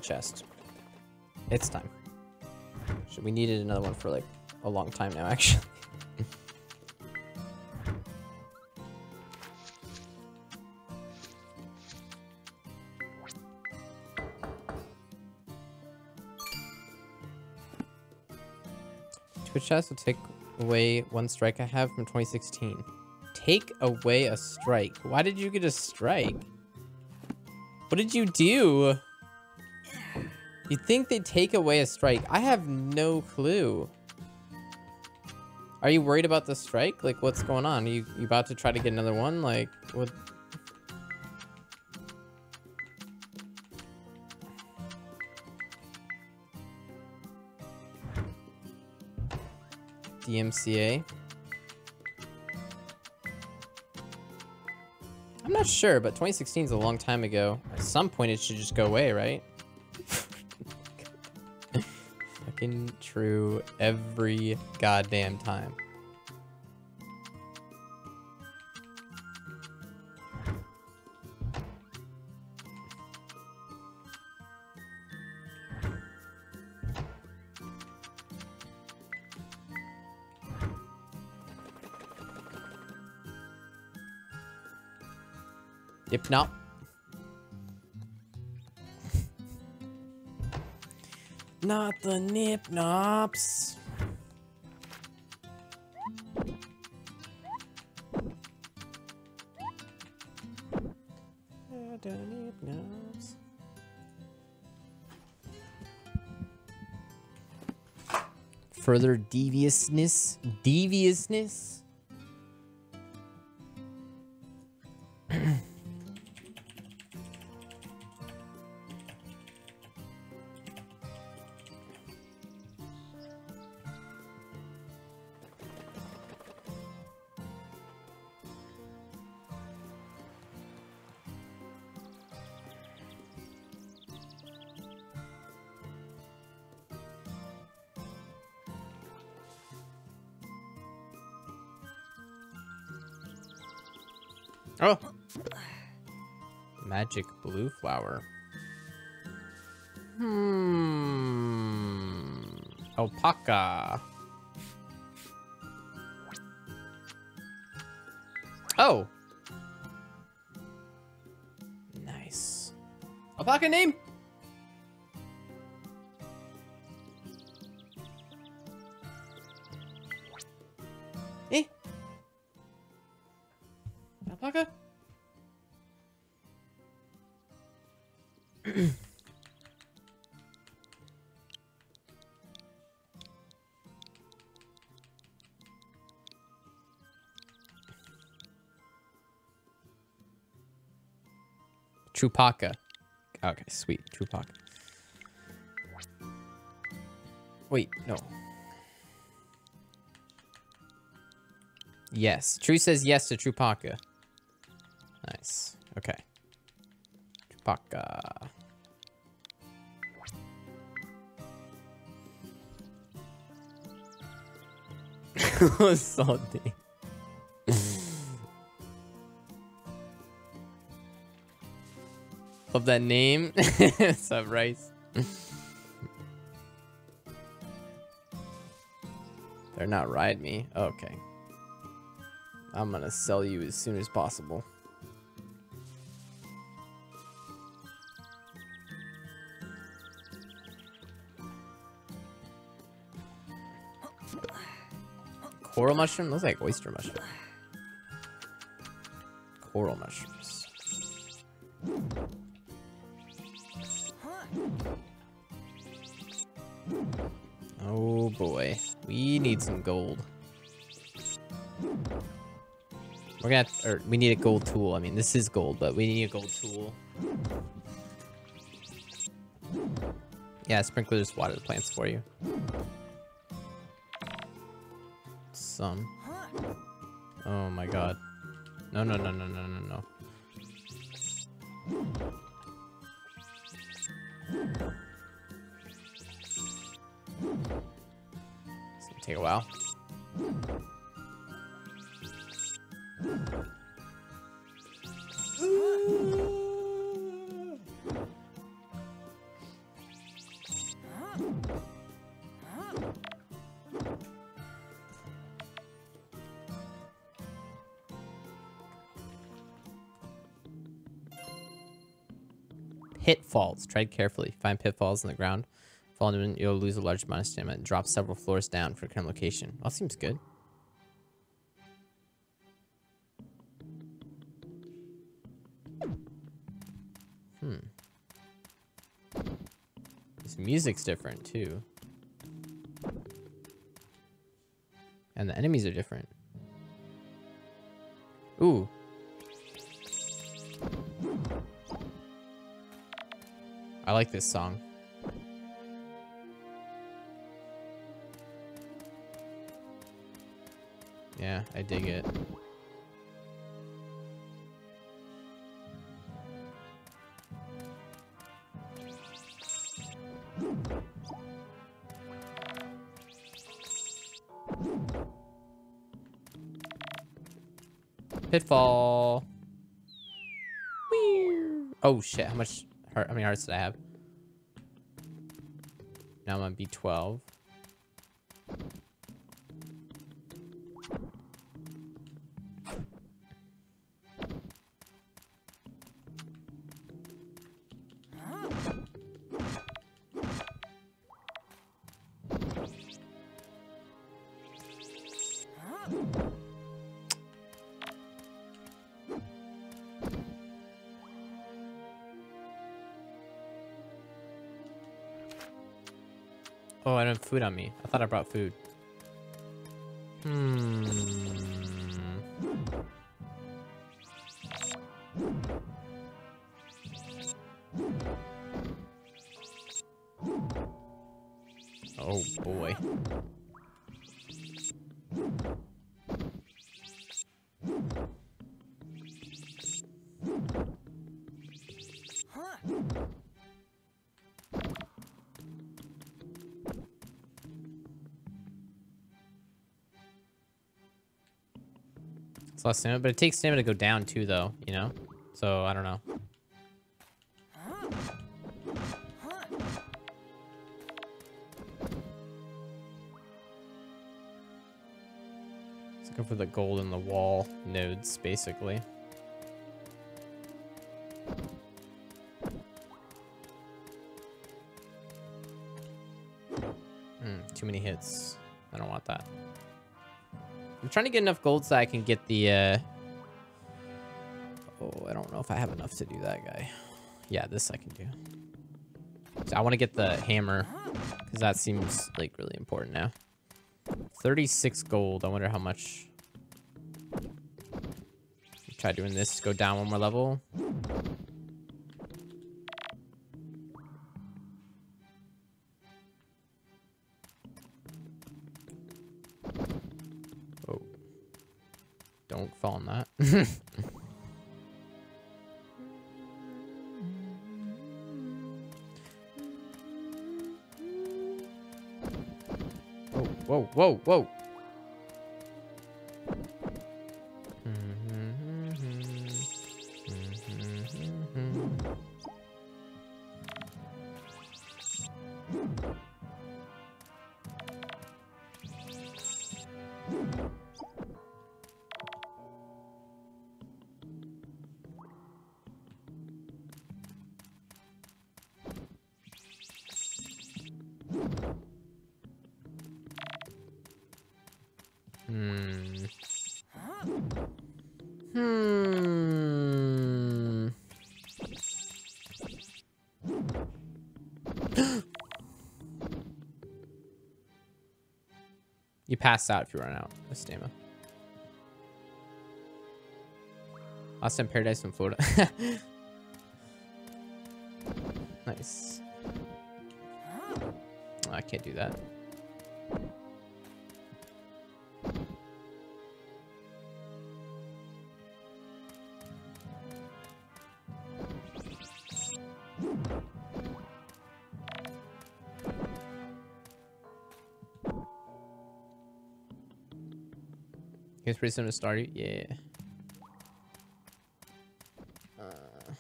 Chest. It's time. So we needed another one for like a long time now, *laughs* actually. Twitch chest will take away one strike I have from 2016. Take away a strike. Why did you get a strike? What did you do? You think they take away a strike? I have no clue. Are you worried about the strike? Like, what's going on? Are you, you about to try to get another one? Like, what? DMCA. I'm not sure, but 2016 is a long time ago. At some point, it should just go away, right? Fucking true every goddamn time. If not. Not the nip nops. Not the nip nops. Further deviousness, deviousness. Flower. Hmm. Alpaca. Oh. Nice. Alpaca name? Chupacabra. Okay, sweet. Chupacabra. Wait, no. Yes. True says yes to Trupaka. Nice. Okay. Trupaka. *laughs* Salty. Love that name. *laughs* Up, Rice? They're not ride me. Okay. I'm gonna sell you as soon as possible. Coral mushroom? Looks like oyster mushroom. Coral mushrooms. We need some gold. We're gonna have, or we need a gold tool. I mean, this is gold, but we need a gold tool. Yeah, sprinklers water the plants for you. Some. Oh my god. No, no, no, no, no, no, Tread carefully. Find pitfalls in the ground. Fall them, you'll lose a large amount of stamina and drop several floors down for current location. All seems good. Hmm. This music's different too. And the enemies are different. I like this song. Yeah, I dig it. Pitfall. Oh shit, how much heart how many hearts did I have? I'm on B12. Food on me. I thought I brought food. Stamina, but it takes stamina to go down too, though, you know? So, I don't know. Let's go for the gold in the wall nodes, basically. Hmm, too many hits. I don't want that. I'm trying to get enough gold so I can get the, uh... Oh, I don't know if I have enough to do that guy. Yeah, this I can do. So I want to get the hammer, because that seems, like, really important now. 36 gold. I wonder how much... Try doing this. Go down one more level. Pass out if you run out of stamina. Lost in Paradise from Florida. *laughs* nice. Oh, I can't do that. Pretty soon to start you? Yeah. Uh,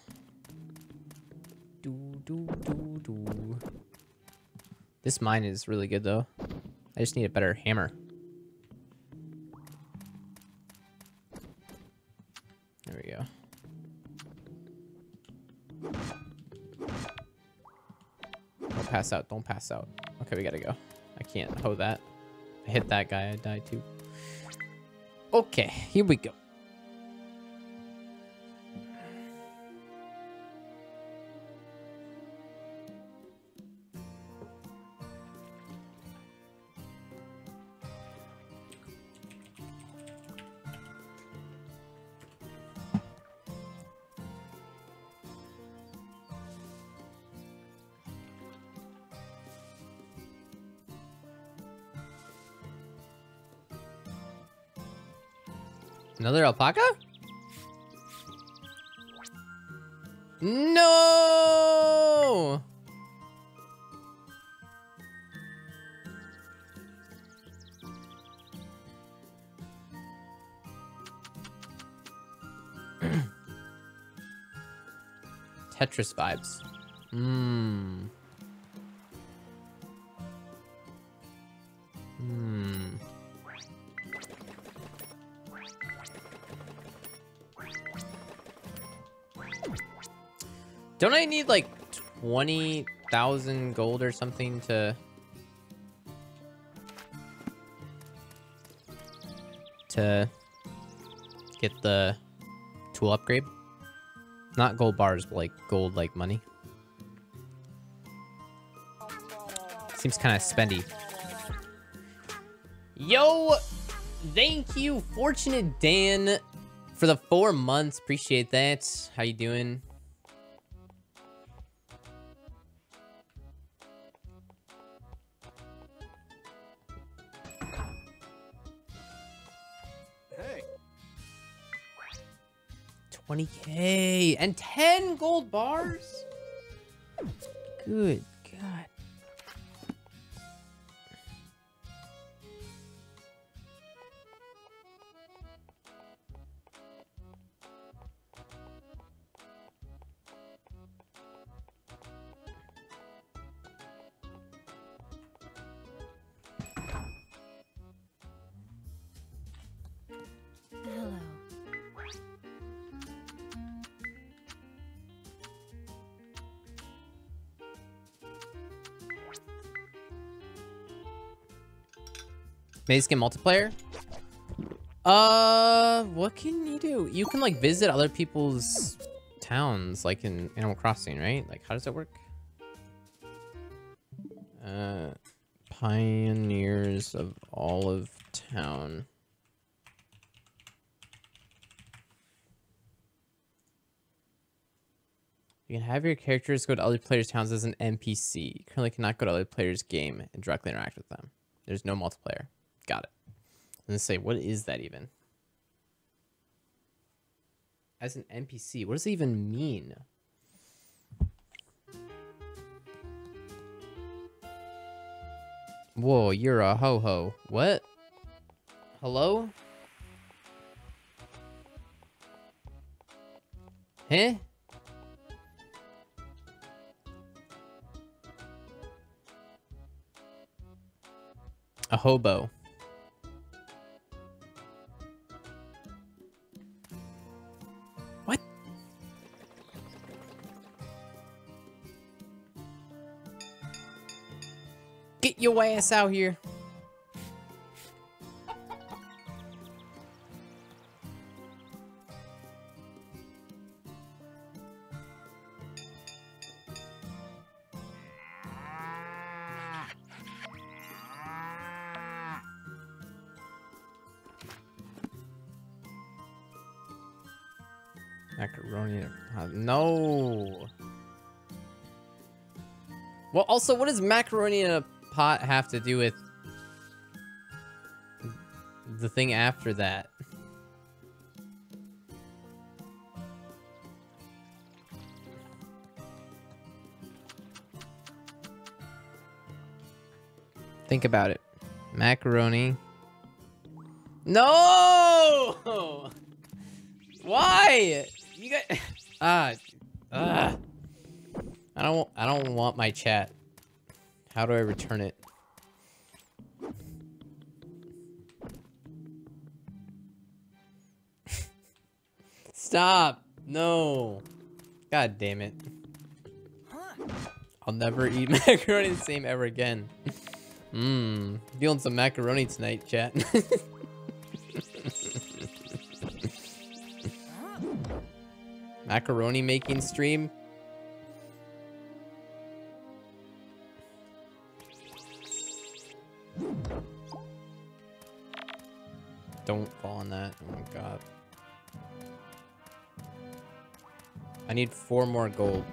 do, do, do, do. This mine is really good though. I just need a better hammer. There we go. Don't pass out. Don't pass out. Okay, we gotta go. I can't hoe that. I hit that guy. I died too. Okay, here we go. Another alpaca? No! *clears throat* Tetris vibes. Mmm. Don't I need like 20,000 gold or something to... To get the tool upgrade? Not gold bars, but like gold like money. Seems kind of spendy. Yo! Thank you, Fortunate Dan, for the four months. Appreciate that. How you doing? 20k and 10 gold bars? Good God. Maze Game multiplayer? Uh, what can you do? You can like visit other people's towns, like in Animal Crossing, right? Like, how does that work? Uh, pioneers of Olive Town. You can have your characters go to other players' towns as an NPC. You currently cannot go to other players' game and directly interact with them. There's no multiplayer. Got it. And say, what is that even? as an NPC. What does it even mean? Whoa, you're a ho-ho. What? Hello? Huh? A hobo. Your ass out here. Macaroni. no. Well, also, what is macaroni in a pot have to do with the thing after that? Think about it. Macaroni. No! *laughs* Why? You got *laughs* ah ah. I don't I don't want my chat. How do I return it? *laughs* Stop. No. God damn it. I'll never eat *laughs* macaroni the same ever again. Mmm. Feeling some macaroni tonight, chat. *laughs* macaroni making stream. Don't fall on that. Oh my god. I need four more gold.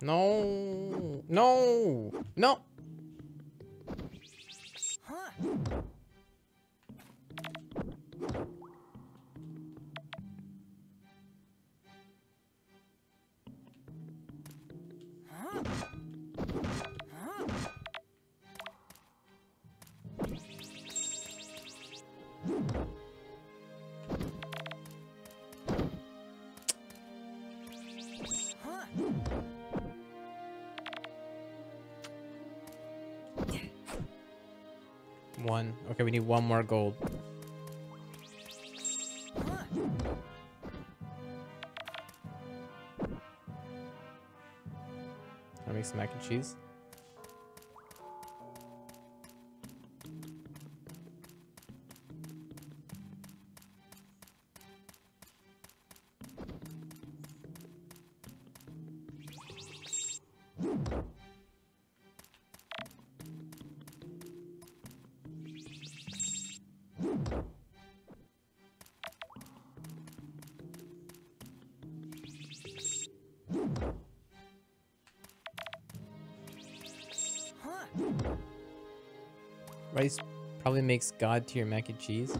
No. No. No. Okay, we need one more gold. I make some mac and cheese? Makes God to your mac and cheese.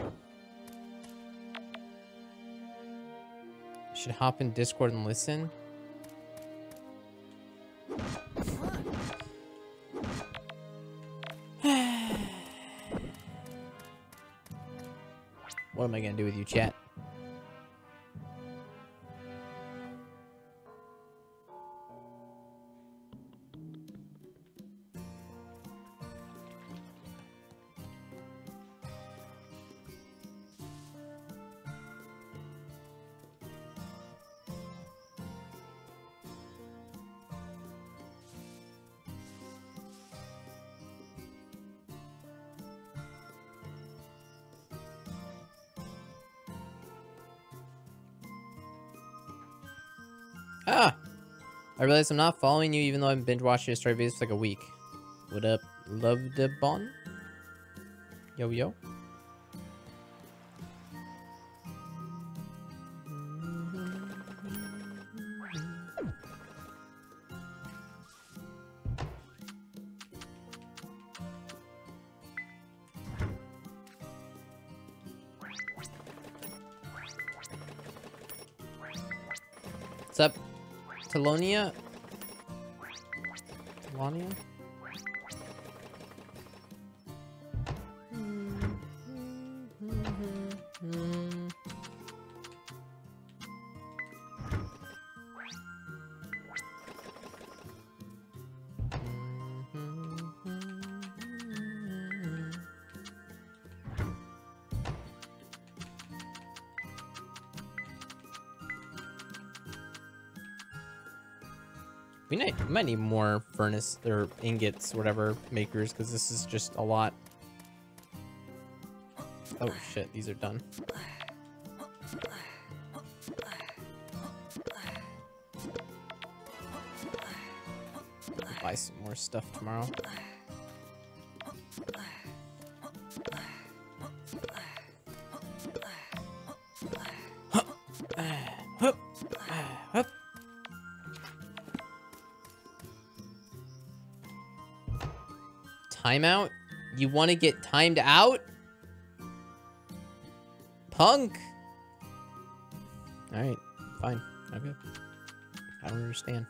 Should hop in Discord and listen. *sighs* what am I gonna do with you, chat? I realize I'm not following you even though I've been watching your story videos for like a week. What up, love the bon? Yo yo. Talonia? Talonia? Might, need more furnace or ingots, whatever makers, because this is just a lot. Oh shit, these are done. Buy some more stuff tomorrow. Timeout? You want to get timed out? Punk! Alright, fine. Okay. I don't understand.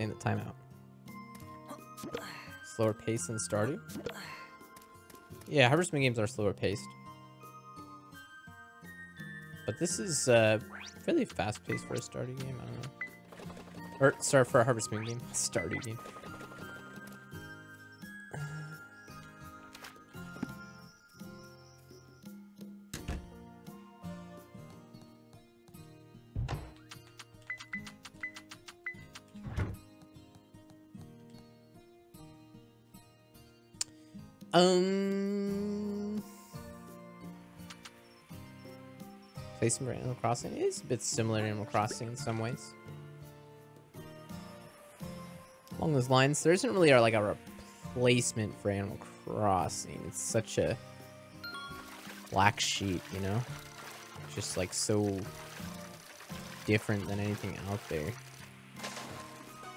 Understand the timeout. Slower pace than Stardew? Yeah, Harvest Moon games are slower paced. But this is uh, fairly fast paced for a Stardew game. I don't know. Or, sorry, for a Harvest Moon game. *laughs* Stardew game. Animal Crossing is a bit similar to Animal Crossing in some ways. Along those lines, there isn't really a, like a replacement for Animal Crossing. It's such a black sheep, you know? Just like so different than anything out there.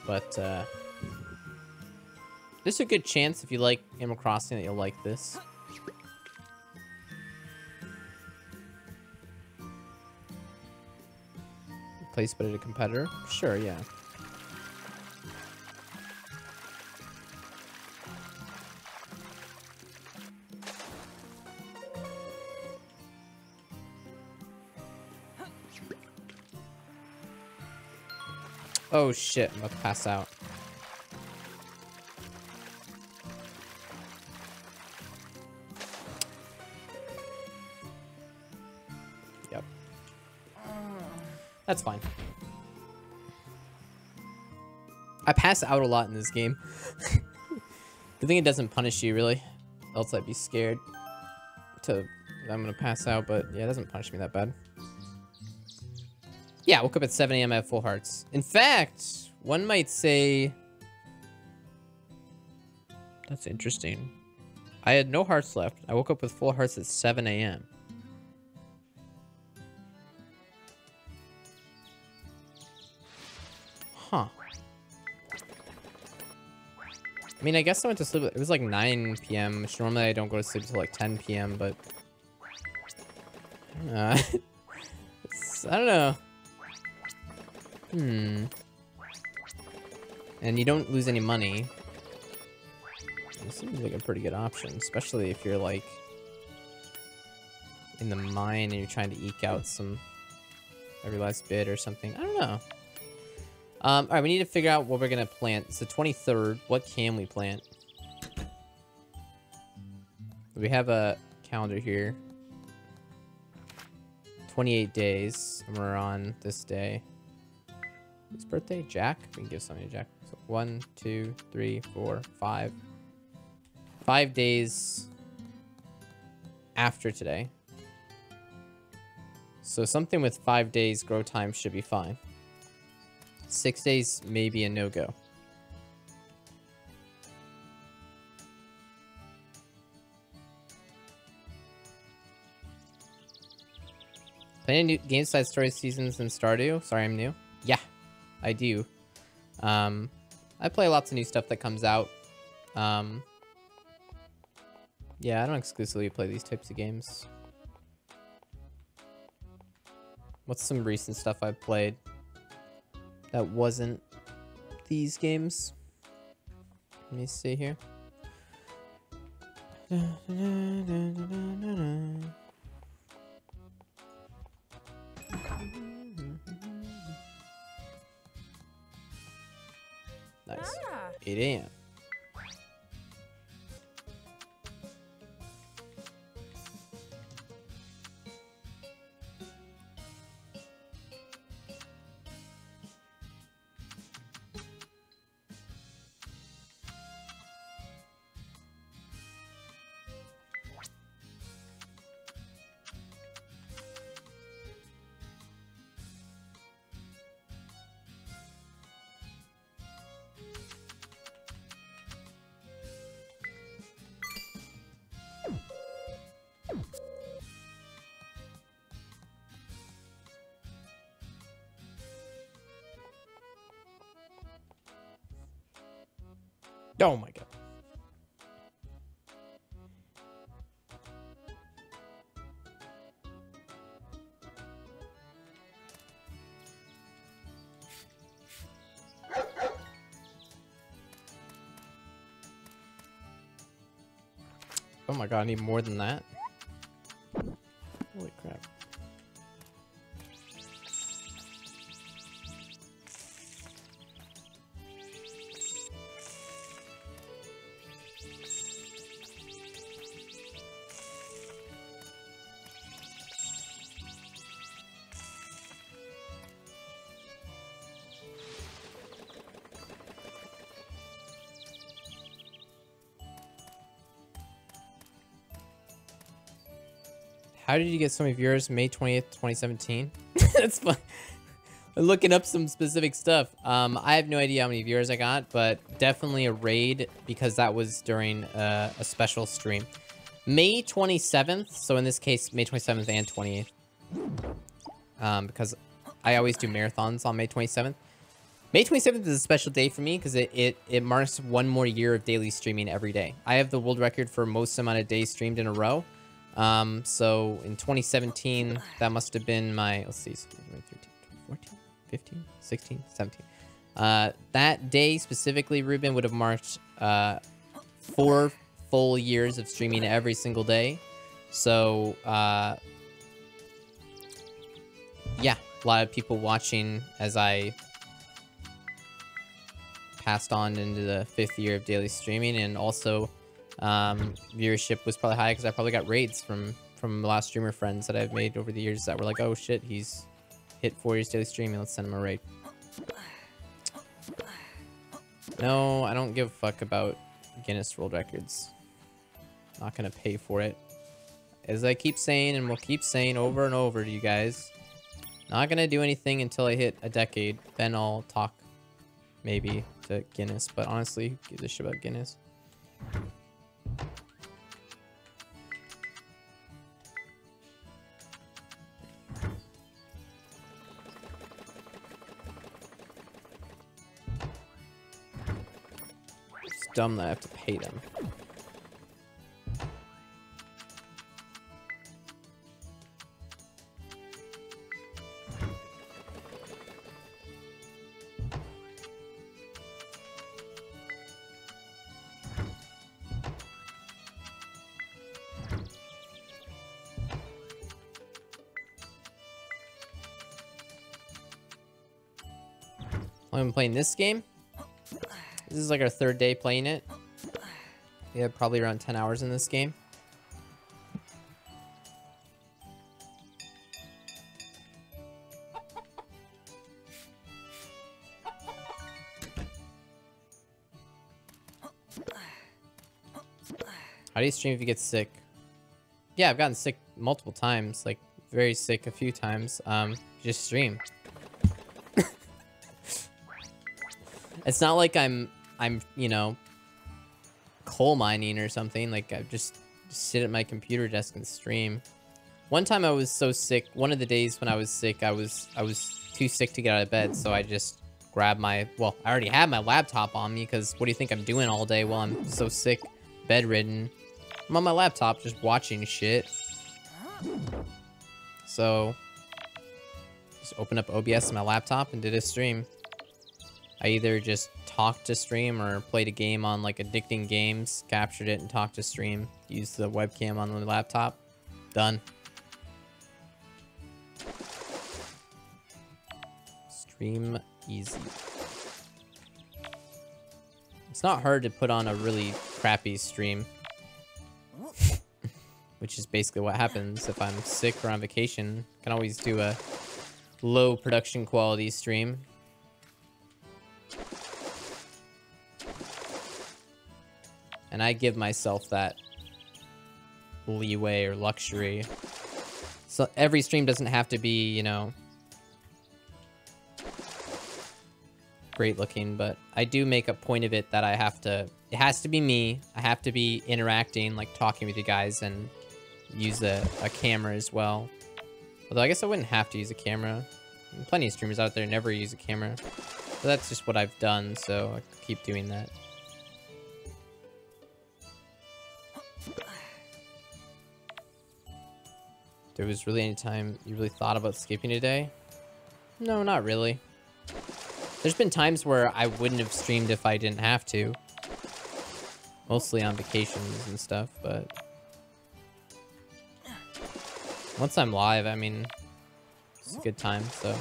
But uh there's a good chance if you like Animal Crossing that you'll like this. Place but at a competitor? Sure, yeah. Oh shit, I'm gonna pass out. I pass out a lot in this game. *laughs* Good thing it doesn't punish you, really. Else I'd be scared to I'm gonna pass out, but yeah, it doesn't punish me that bad. Yeah, I woke up at 7 a.m. at full hearts. In fact, one might say... That's interesting. I had no hearts left. I woke up with full hearts at 7 a.m. mean, I guess I went to sleep. It was like 9 p.m. which Normally, I don't go to sleep until like 10 p.m., but... Uh, *laughs* I don't know. Hmm. And you don't lose any money. Seems like a pretty good option, especially if you're like in the mine and you're trying to eke out some every last bit or something. I don't know. Um, all right, we need to figure out what we're gonna plant. It's the 23rd. What can we plant? We have a calendar here. 28 days, and we're on this day. His birthday, Jack. We can give something to Jack. So one, two, three, four, five. Five days after today. So something with five days grow time should be fine. Six days may be a no-go. Play new game side story seasons in Stardew? Sorry, I'm new. Yeah, I do. Um, I play lots of new stuff that comes out. Um, yeah, I don't exclusively play these types of games. What's some recent stuff I've played? That wasn't these games? Let me see here. Nice. Ah. 8 a.m. my god, I need more than that. How did you get so many viewers May 20th, 2017? *laughs* That's fun. Looking up some specific stuff. Um, I have no idea how many viewers I got, but definitely a raid because that was during uh, a special stream. May 27th, so in this case, May 27th and 28th. Um, because I always do marathons on May 27th. May 27th is a special day for me because it, it, it marks one more year of daily streaming every day. I have the world record for most amount of days streamed in a row. Um, so in 2017, that must have been my, let's see, 13, 14, 15, 16, 17. Uh, that day specifically, Ruben would have marked uh, four full years of streaming every single day. So, uh, yeah, a lot of people watching as I passed on into the fifth year of daily streaming and also um, viewership was probably high because I probably got raids from from the last streamer friends that I've made over the years that were like, oh shit, he's hit four years daily streaming. Let's send him a raid. No, I don't give a fuck about Guinness World Records. Not gonna pay for it. As I keep saying and will keep saying over and over to you guys, not gonna do anything until I hit a decade. Then I'll talk maybe to Guinness. But honestly, who gives a shit about Guinness? Dumb that I have to pay them. I'm playing this game. This is like our third day playing it. We have probably around 10 hours in this game. How do you stream if you get sick? Yeah, I've gotten sick multiple times, like very sick a few times. Um, just stream. *laughs* It's not like I'm I'm, you know, coal mining or something. Like I just sit at my computer desk and stream. One time I was so sick. One of the days when I was sick, I was I was too sick to get out of bed, so I just grabbed my well, I already had my laptop on me because what do you think I'm doing all day while I'm so sick, bedridden? I'm on my laptop just watching shit. So just opened up OBS on my laptop and did a stream. I either just talked to stream or played a game on like addicting games, captured it and talked to stream, used the webcam on the laptop. Done. Stream easy. It's not hard to put on a really crappy stream. *laughs* Which is basically what happens if I'm sick or on vacation. Can always do a low production quality stream. And I give myself that leeway or luxury. So every stream doesn't have to be, you know, great looking, but I do make a point of it that I have to, it has to be me. I have to be interacting, like talking with you guys and use a, a camera as well. Although I guess I wouldn't have to use a camera. Plenty of streamers out there never use a camera. But that's just what I've done, so I keep doing that. There was really any time you really thought about skipping a day? No, not really. There's been times where I wouldn't have streamed if I didn't have to. Mostly on vacations and stuff, but... Once I'm live, I mean, it's a good time, so...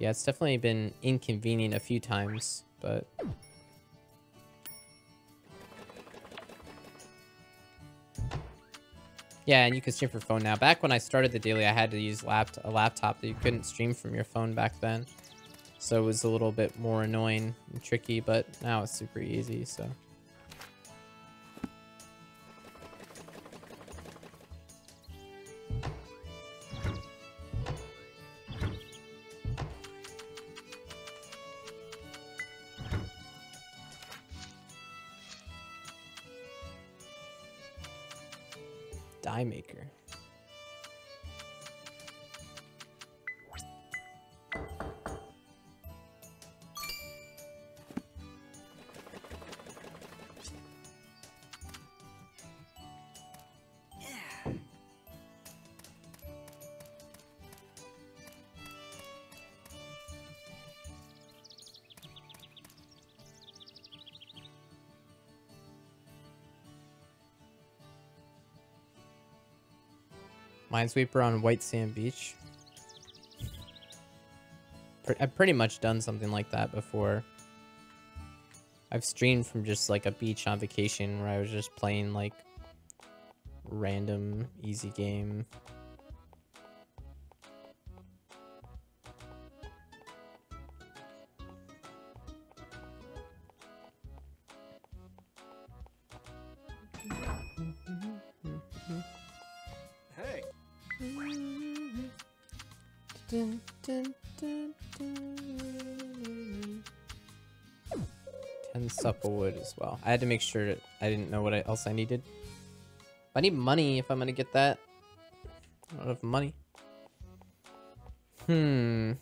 Yeah, it's definitely been inconvenient a few times, but... Yeah, and you can stream from phone now. Back when I started the daily, I had to use a laptop that you couldn't stream from your phone back then. So it was a little bit more annoying and tricky, but now it's super easy, so... Minesweeper on White Sand Beach. I've pretty much done something like that before. I've streamed from just like a beach on vacation where I was just playing like random easy game. I had to make sure that I didn't know what else I needed. I need money if I'm gonna get that. I don't have money. Hmm.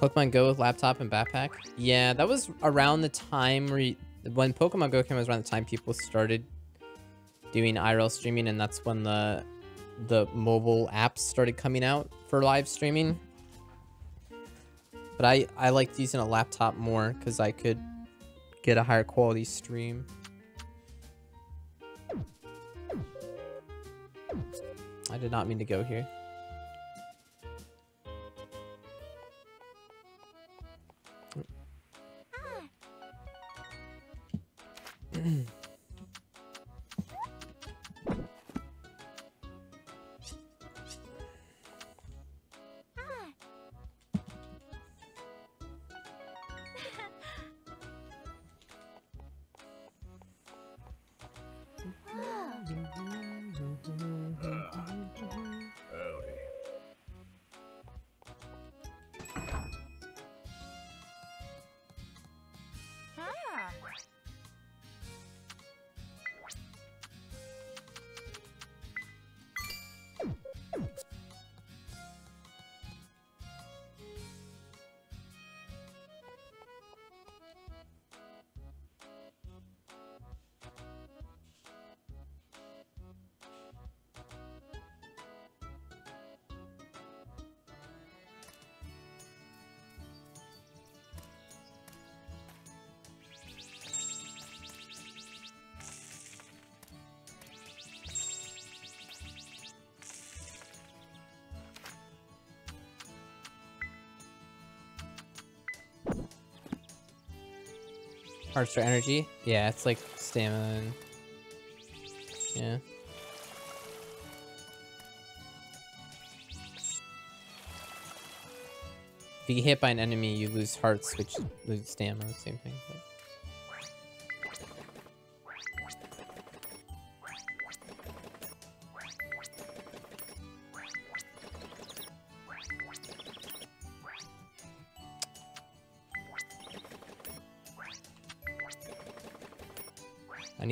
Pokemon Go with laptop and backpack. Yeah, that was around the time when Pokemon Go came was around the time people started doing IRL streaming, and that's when the the mobile apps started coming out for live streaming. But I I liked using a laptop more because I could get a higher quality stream. I did not mean to go here. Hearts for energy. Yeah, it's like stamina. And... Yeah. If you get hit by an enemy, you lose hearts, which lose stamina. Same thing. But...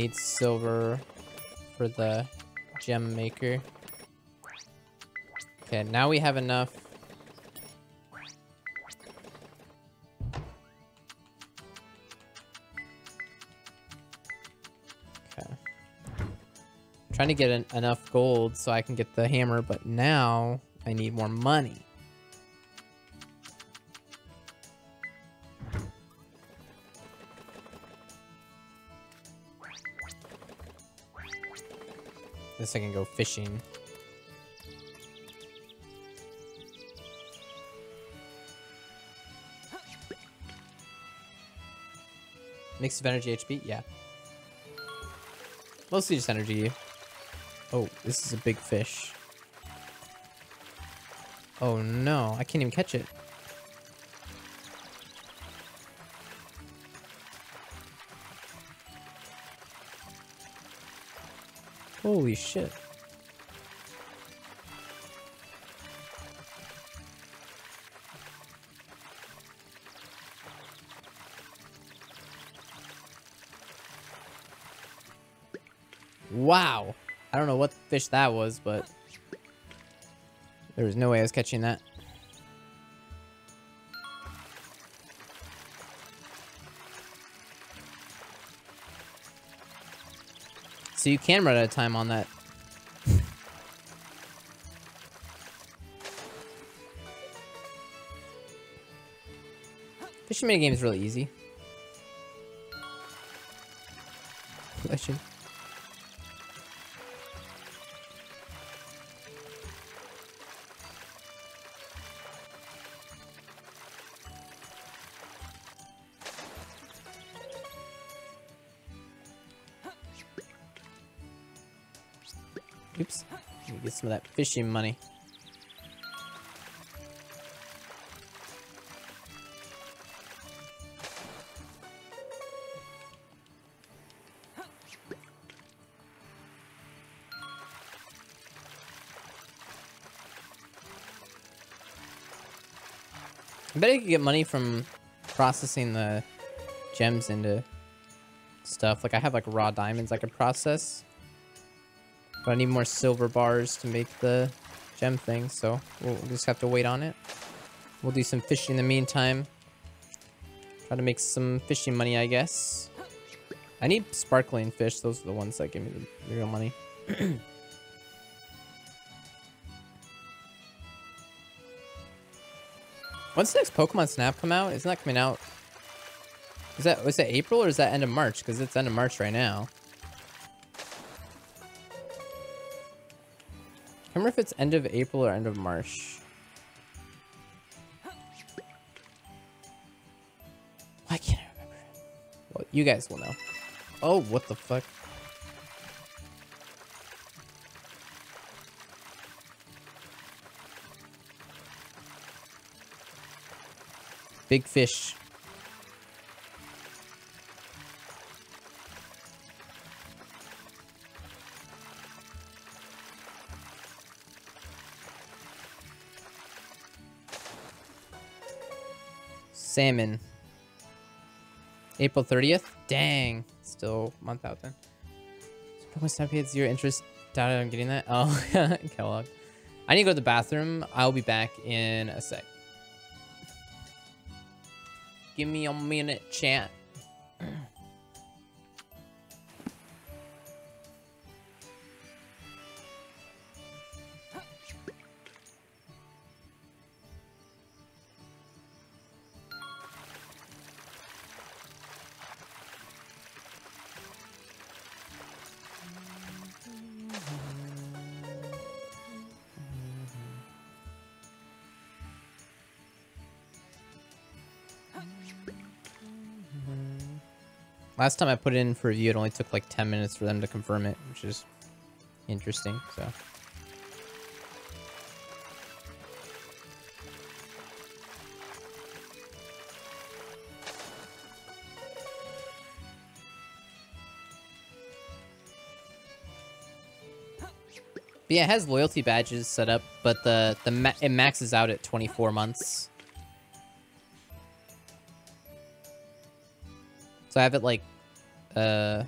need silver for the gem maker. Okay, now we have enough. Okay. trying to get en enough gold so I can get the hammer, but now I need more money. This I can go fishing. Mix of energy HP? Yeah. Mostly just energy. Oh, this is a big fish. Oh no, I can't even catch it. Holy shit. Wow. I don't know what fish that was, but there was no way I was catching that. So you can run out of time on that. Fishing mini game is really easy. Fishing money. I bet I could get money from processing the gems into stuff. Like I have like raw diamonds I could process. But I need more silver bars to make the gem thing, so we'll just have to wait on it. We'll do some fishing in the meantime. Try to make some fishing money, I guess. I need sparkling fish. Those are the ones that give me the real money. *clears throat* When's the next Pokemon Snap come out? Isn't that coming out? Is that was that April or is that end of March? Because it's end of March right now. Remember if it's end of April or end of March. Why can't I remember? Well, you guys will know. Oh, what the fuck? Big fish. Salmon. April 30th? Dang. Still month out then. Pokemon Snap had zero interest. Doubt I'm getting that. Oh, *laughs* Kellogg. I need to go to the bathroom. I'll be back in a sec. Give me a minute, chat. Last time I put it in for review, it only took like 10 minutes for them to confirm it, which is interesting, so. But yeah, it has loyalty badges set up, but the the ma it maxes out at 24 months. So I have it like, uh,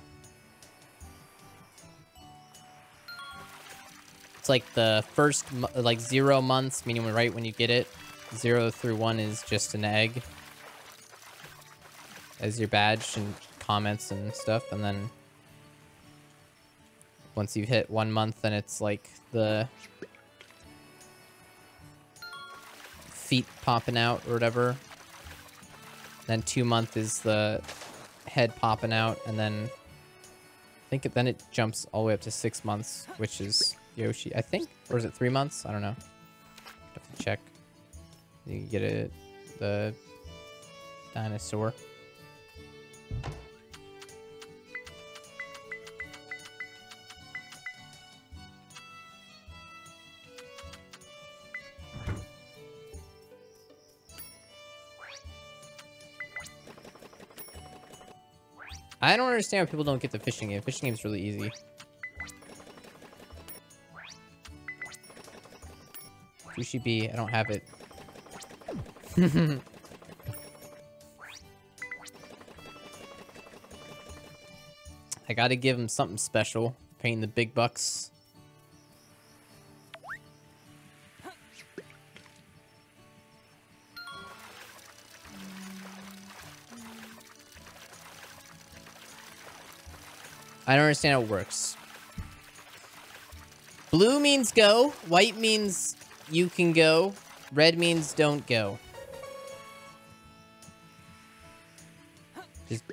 it's like the first like zero months, meaning right when you get it. Zero through one is just an egg as your badge and comments and stuff, and then once you've hit one month, then it's like the feet popping out or whatever. Then two month is the head popping out, and then I think it, then it jumps all the way up to six months, which is Yoshi, I think, or is it three months? I don't know. Have to check. You get it, the dinosaur. Understand why people don't get the fishing game. Fishing game's really easy. Sushi B, I don't have it. *laughs* I gotta give him something special. Paying the big bucks. I don't understand how it works. Blue means go. White means you can go. Red means don't go. Just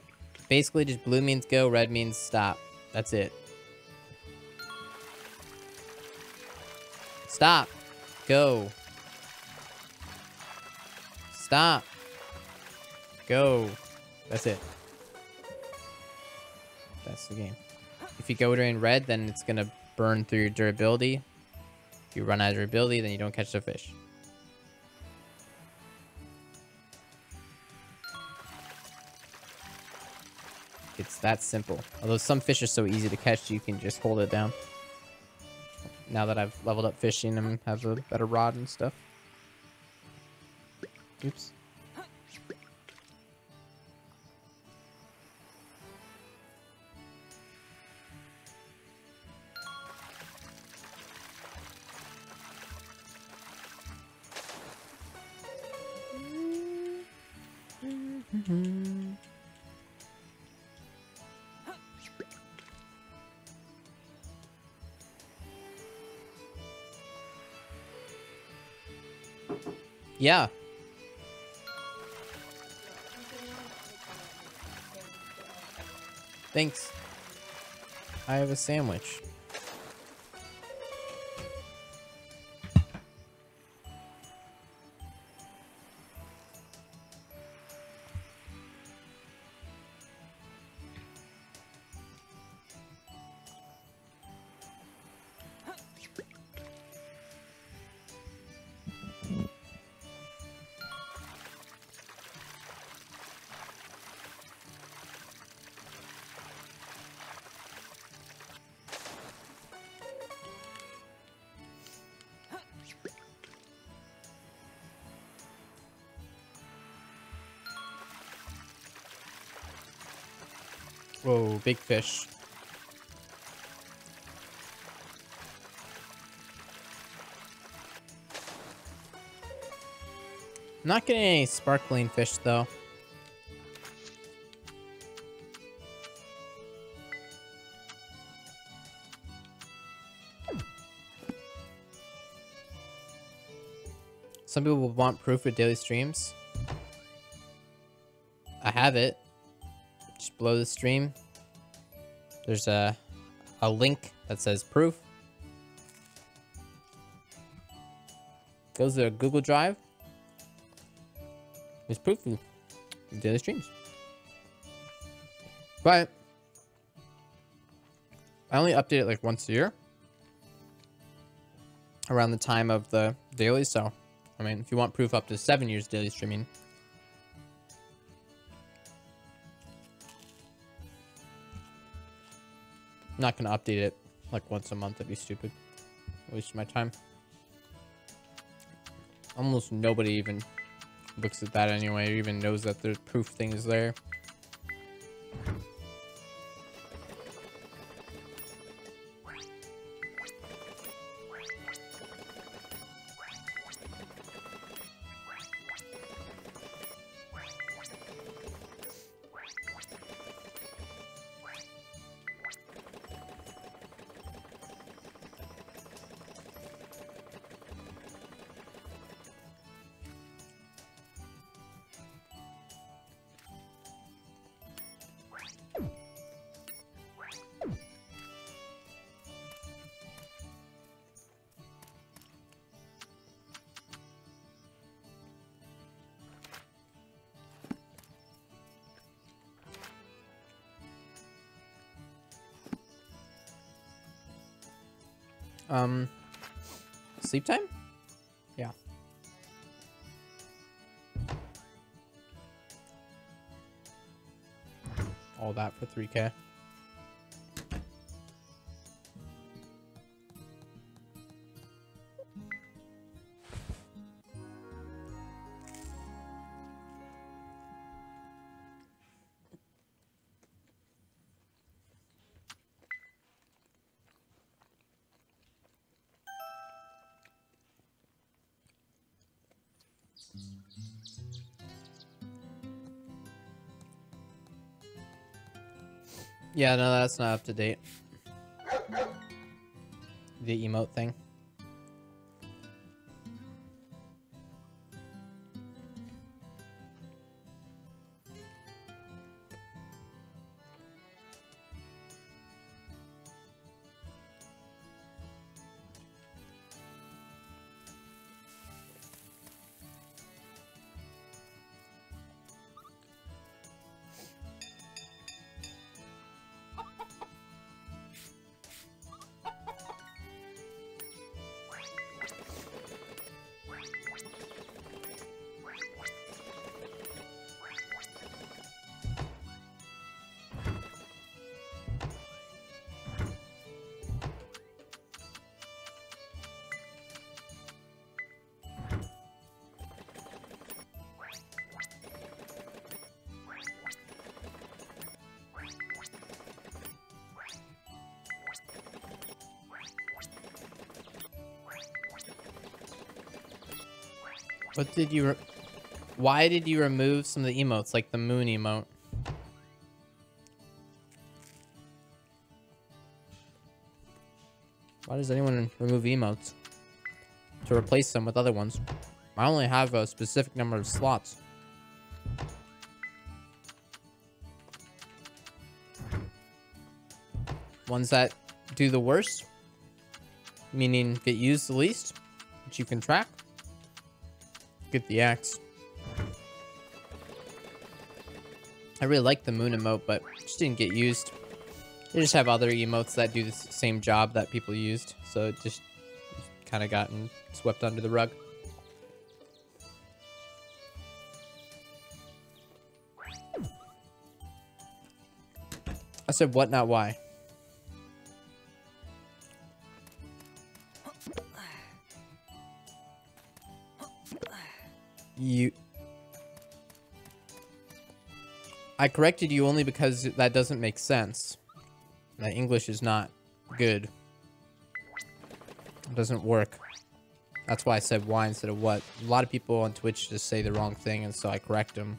basically just blue means go, red means stop. That's it. Stop. Go. Stop. Go. That's it. That's the game. If you go during red, then it's gonna burn through your durability. If you run out of durability, then you don't catch the fish. It's that simple. Although some fish are so easy to catch, you can just hold it down. Now that I've leveled up fishing and have a better rod and stuff. Oops. Yeah. Thanks. I have a sandwich. Big fish. Not getting any sparkling fish though. Some people will want proof of daily streams. I have it. Just below the stream. There's a, a link that says proof. Goes to Google Drive. There's proof of daily streams. But I only update it like once a year. Around the time of the daily, so I mean if you want proof up to seven years daily streaming. Not gonna update it like once a month, that'd be stupid. Waste my time. Almost nobody even looks at that anyway, or even knows that the proof thing is there. Sleep time? Yeah. All that for 3k. Yeah, no, that's not up to date. The emote thing. What did you... Why did you remove some of the emotes, like the moon emote? Why does anyone remove emotes? To replace them with other ones. I only have a specific number of slots. Ones that do the worst, meaning get used the least, which you can track. Get the axe. I really like the moon emote, but just didn't get used. They just have other emotes that do the same job that people used, so it just kind of gotten swept under the rug. I said what, not why. I corrected you only because that doesn't make sense. That English is not good. It doesn't work. That's why I said why instead of what. A lot of people on Twitch just say the wrong thing, and so I correct them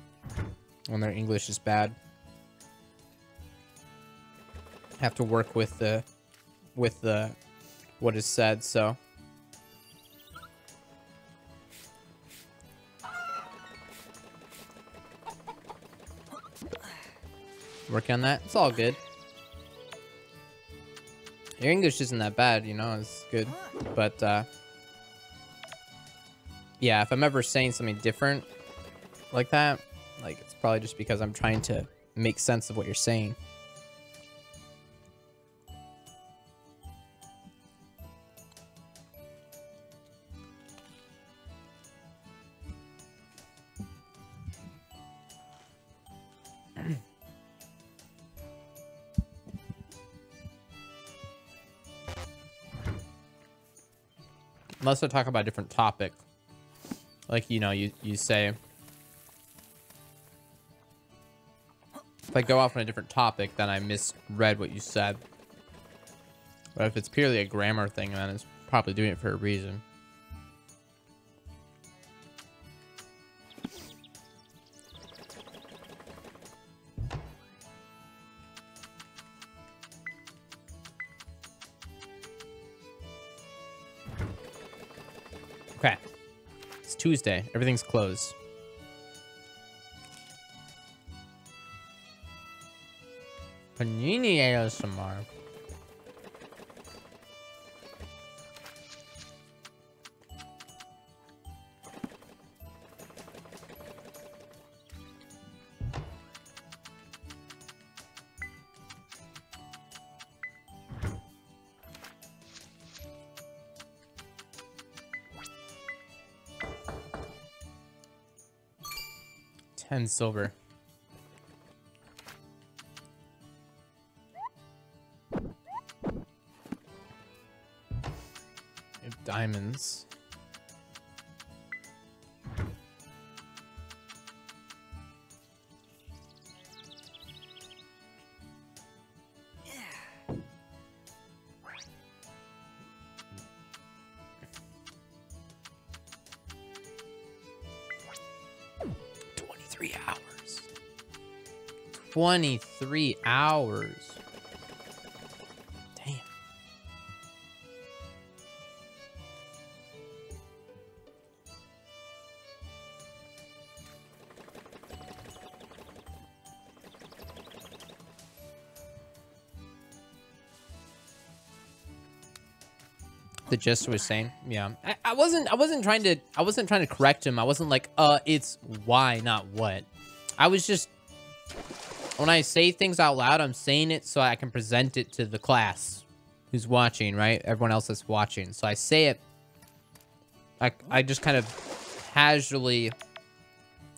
when their English is bad. Have to work with the with the what is said, so Working on that. It's all good. Your English isn't that bad, you know, it's good. But, uh, yeah, if I'm ever saying something different like that, like, it's probably just because I'm trying to make sense of what you're saying. Unless I talk about a different topic. Like, you know, you, you say, if I go off on a different topic, then I misread what you said. But if it's purely a grammar thing, then it's probably doing it for a reason. Tuesday. Everything's closed. Panini ASMR. Ten silver. If diamonds. 23 hours. Damn. The gist was saying, yeah. I, I wasn't I wasn't trying to I wasn't trying to correct him. I wasn't like, uh, it's why, not what. I was just when i say things out loud i'm saying it so i can present it to the class who's watching right everyone else that's watching so i say it i, I just kind of casually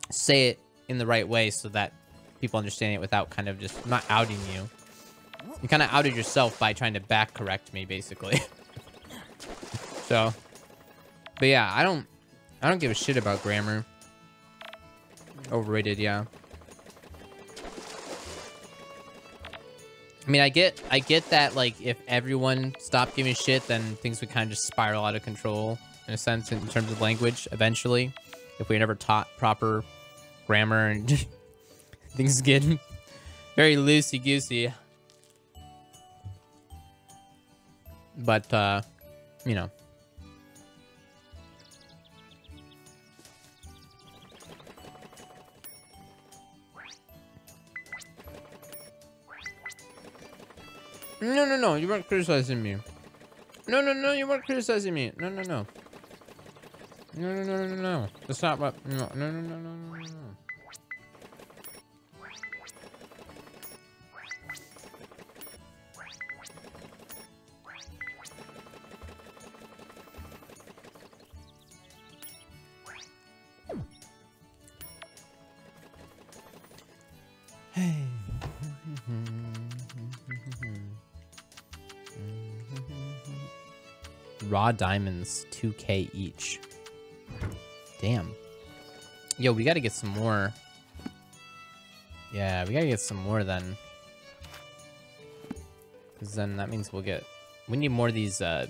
say it in the right way so that people understand it without kind of just not outing you you kind of outed yourself by trying to back correct me basically *laughs* So, but yeah, I don't, I don't give a shit about grammar. Overrated, yeah. I mean, I get, I get that, like, if everyone stopped giving shit, then things would kind of just spiral out of control, in a sense, in terms of language, eventually. If we never taught proper grammar and *laughs* things get very loosey-goosey. But, uh, you know. No, no, no, you weren't criticizing me. No, no, no, you weren't criticizing me. No, no, no. No, no, no, no, no. That's not what. No, no, no, no, no, no, no. Raw diamonds, 2k each. Damn. Yo, we gotta get some more. Yeah, we gotta get some more then. Because then that means we'll get... We need more of these uh,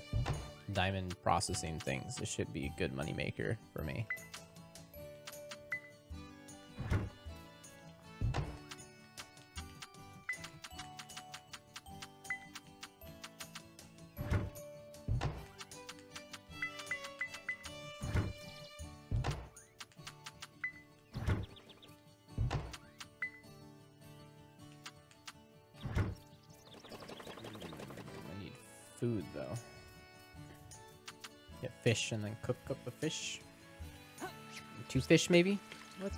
diamond processing things. This should be a good moneymaker for me. Fish and then cook up the fish. Two fish maybe? What?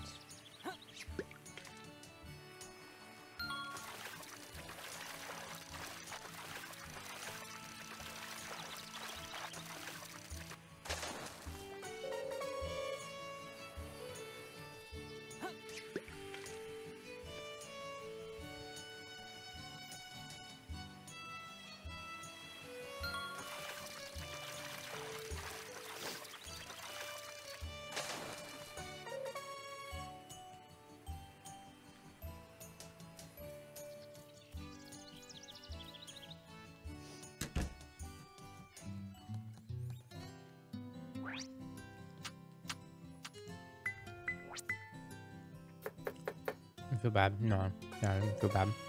Bad. No, no, I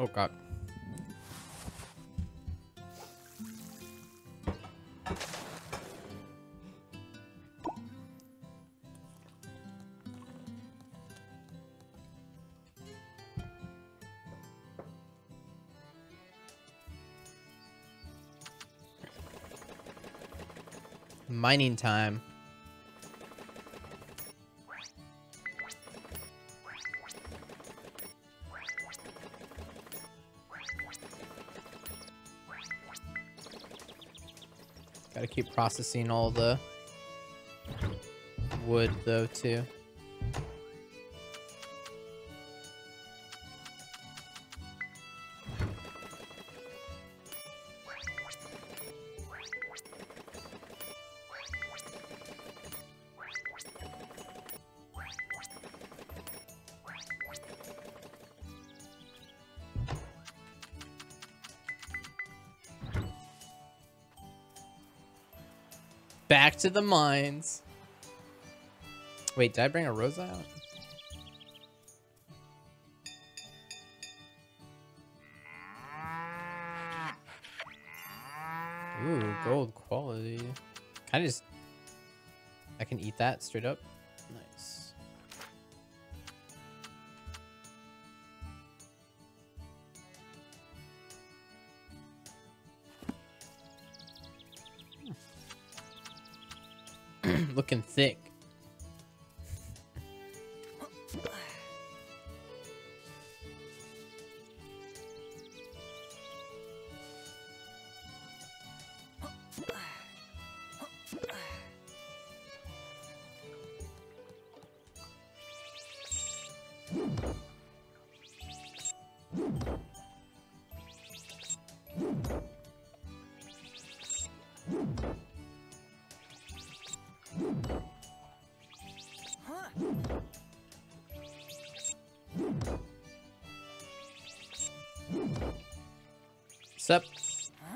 Oh god. Mining time. Processing all the wood though too. To the mines. Wait, did I bring a Rosa out? Ooh, gold quality. Can I just... I can eat that straight up? Looking thick. Sup,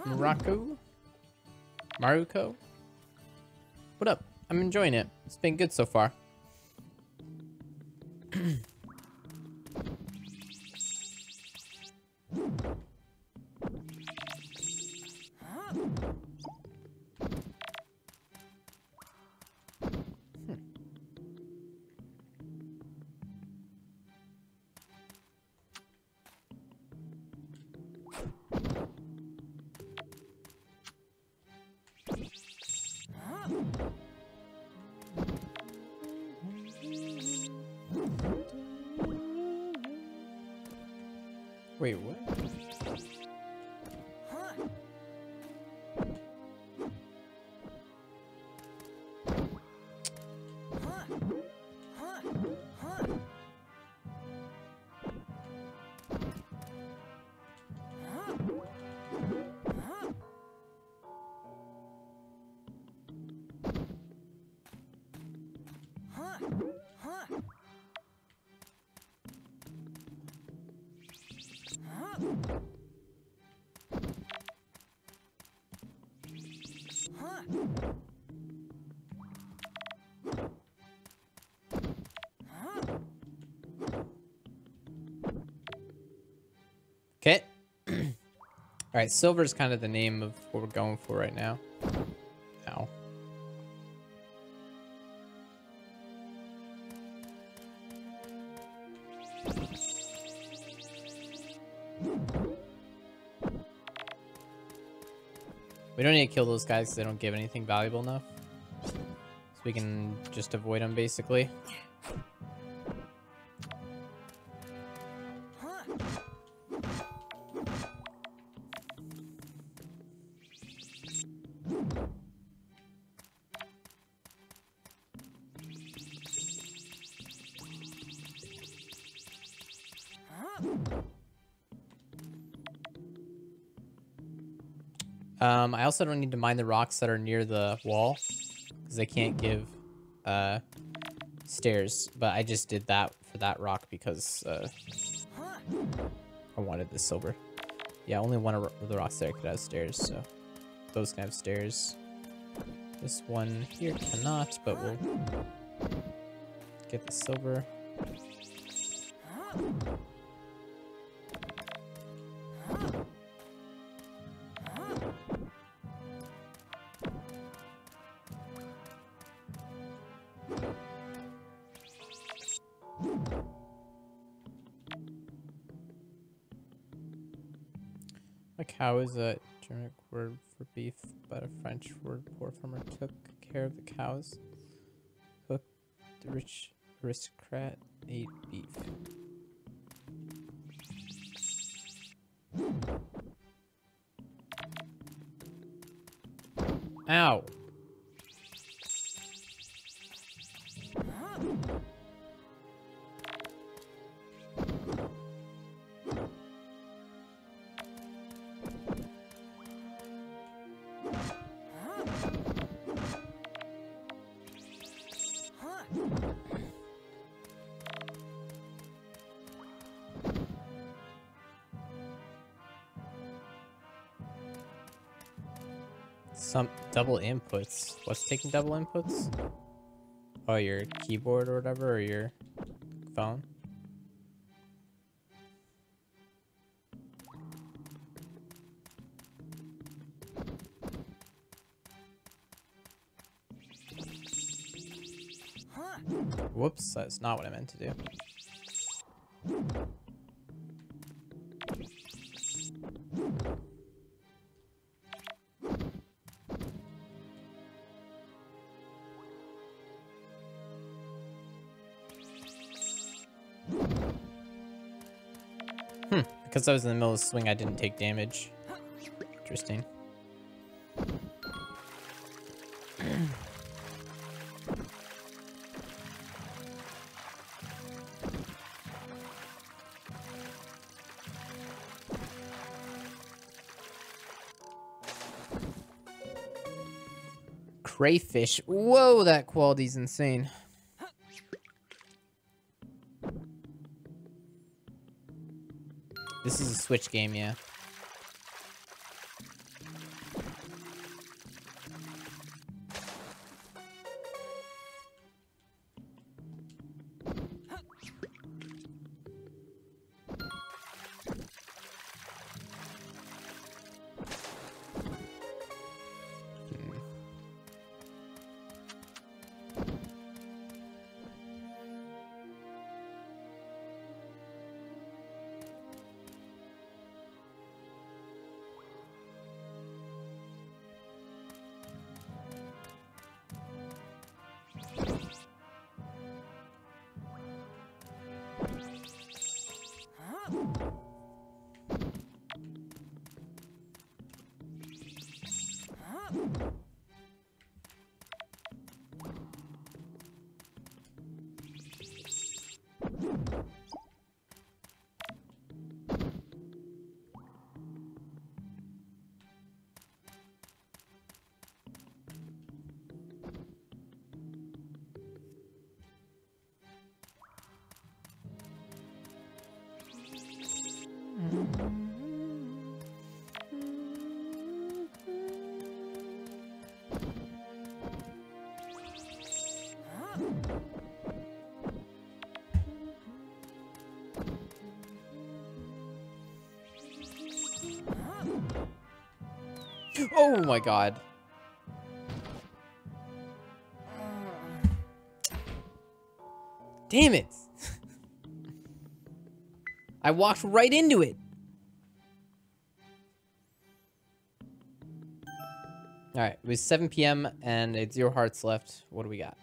Morocco? Maruko? What up? I'm enjoying it. It's been good so far. Okay. Alright, silver is kind of the name of what we're going for right now. Ow. We don't need to kill those guys because they don't give anything valuable enough. So we can just avoid them, basically. I also don't need to mine the rocks that are near the wall because they can't give uh, stairs. But I just did that for that rock because uh, I wanted the silver. Yeah, only one of the rocks there could have stairs, so those can have stairs. This one here cannot, but we'll get the silver. A cow is a Germanic word for beef, but a French word poor farmer took care of the cows. Some double inputs. What's taking double inputs? Oh, your keyboard or whatever, or your phone? Whoops, that's not what I meant to do. Because I was in the middle of the swing, I didn't take damage. Interesting. Crayfish. Whoa, that quality's insane. Switch game, yeah. Oh my god. Damn it. *laughs* I walked right into it. All right, it was 7 p.m. and it's zero hearts left. What do we got?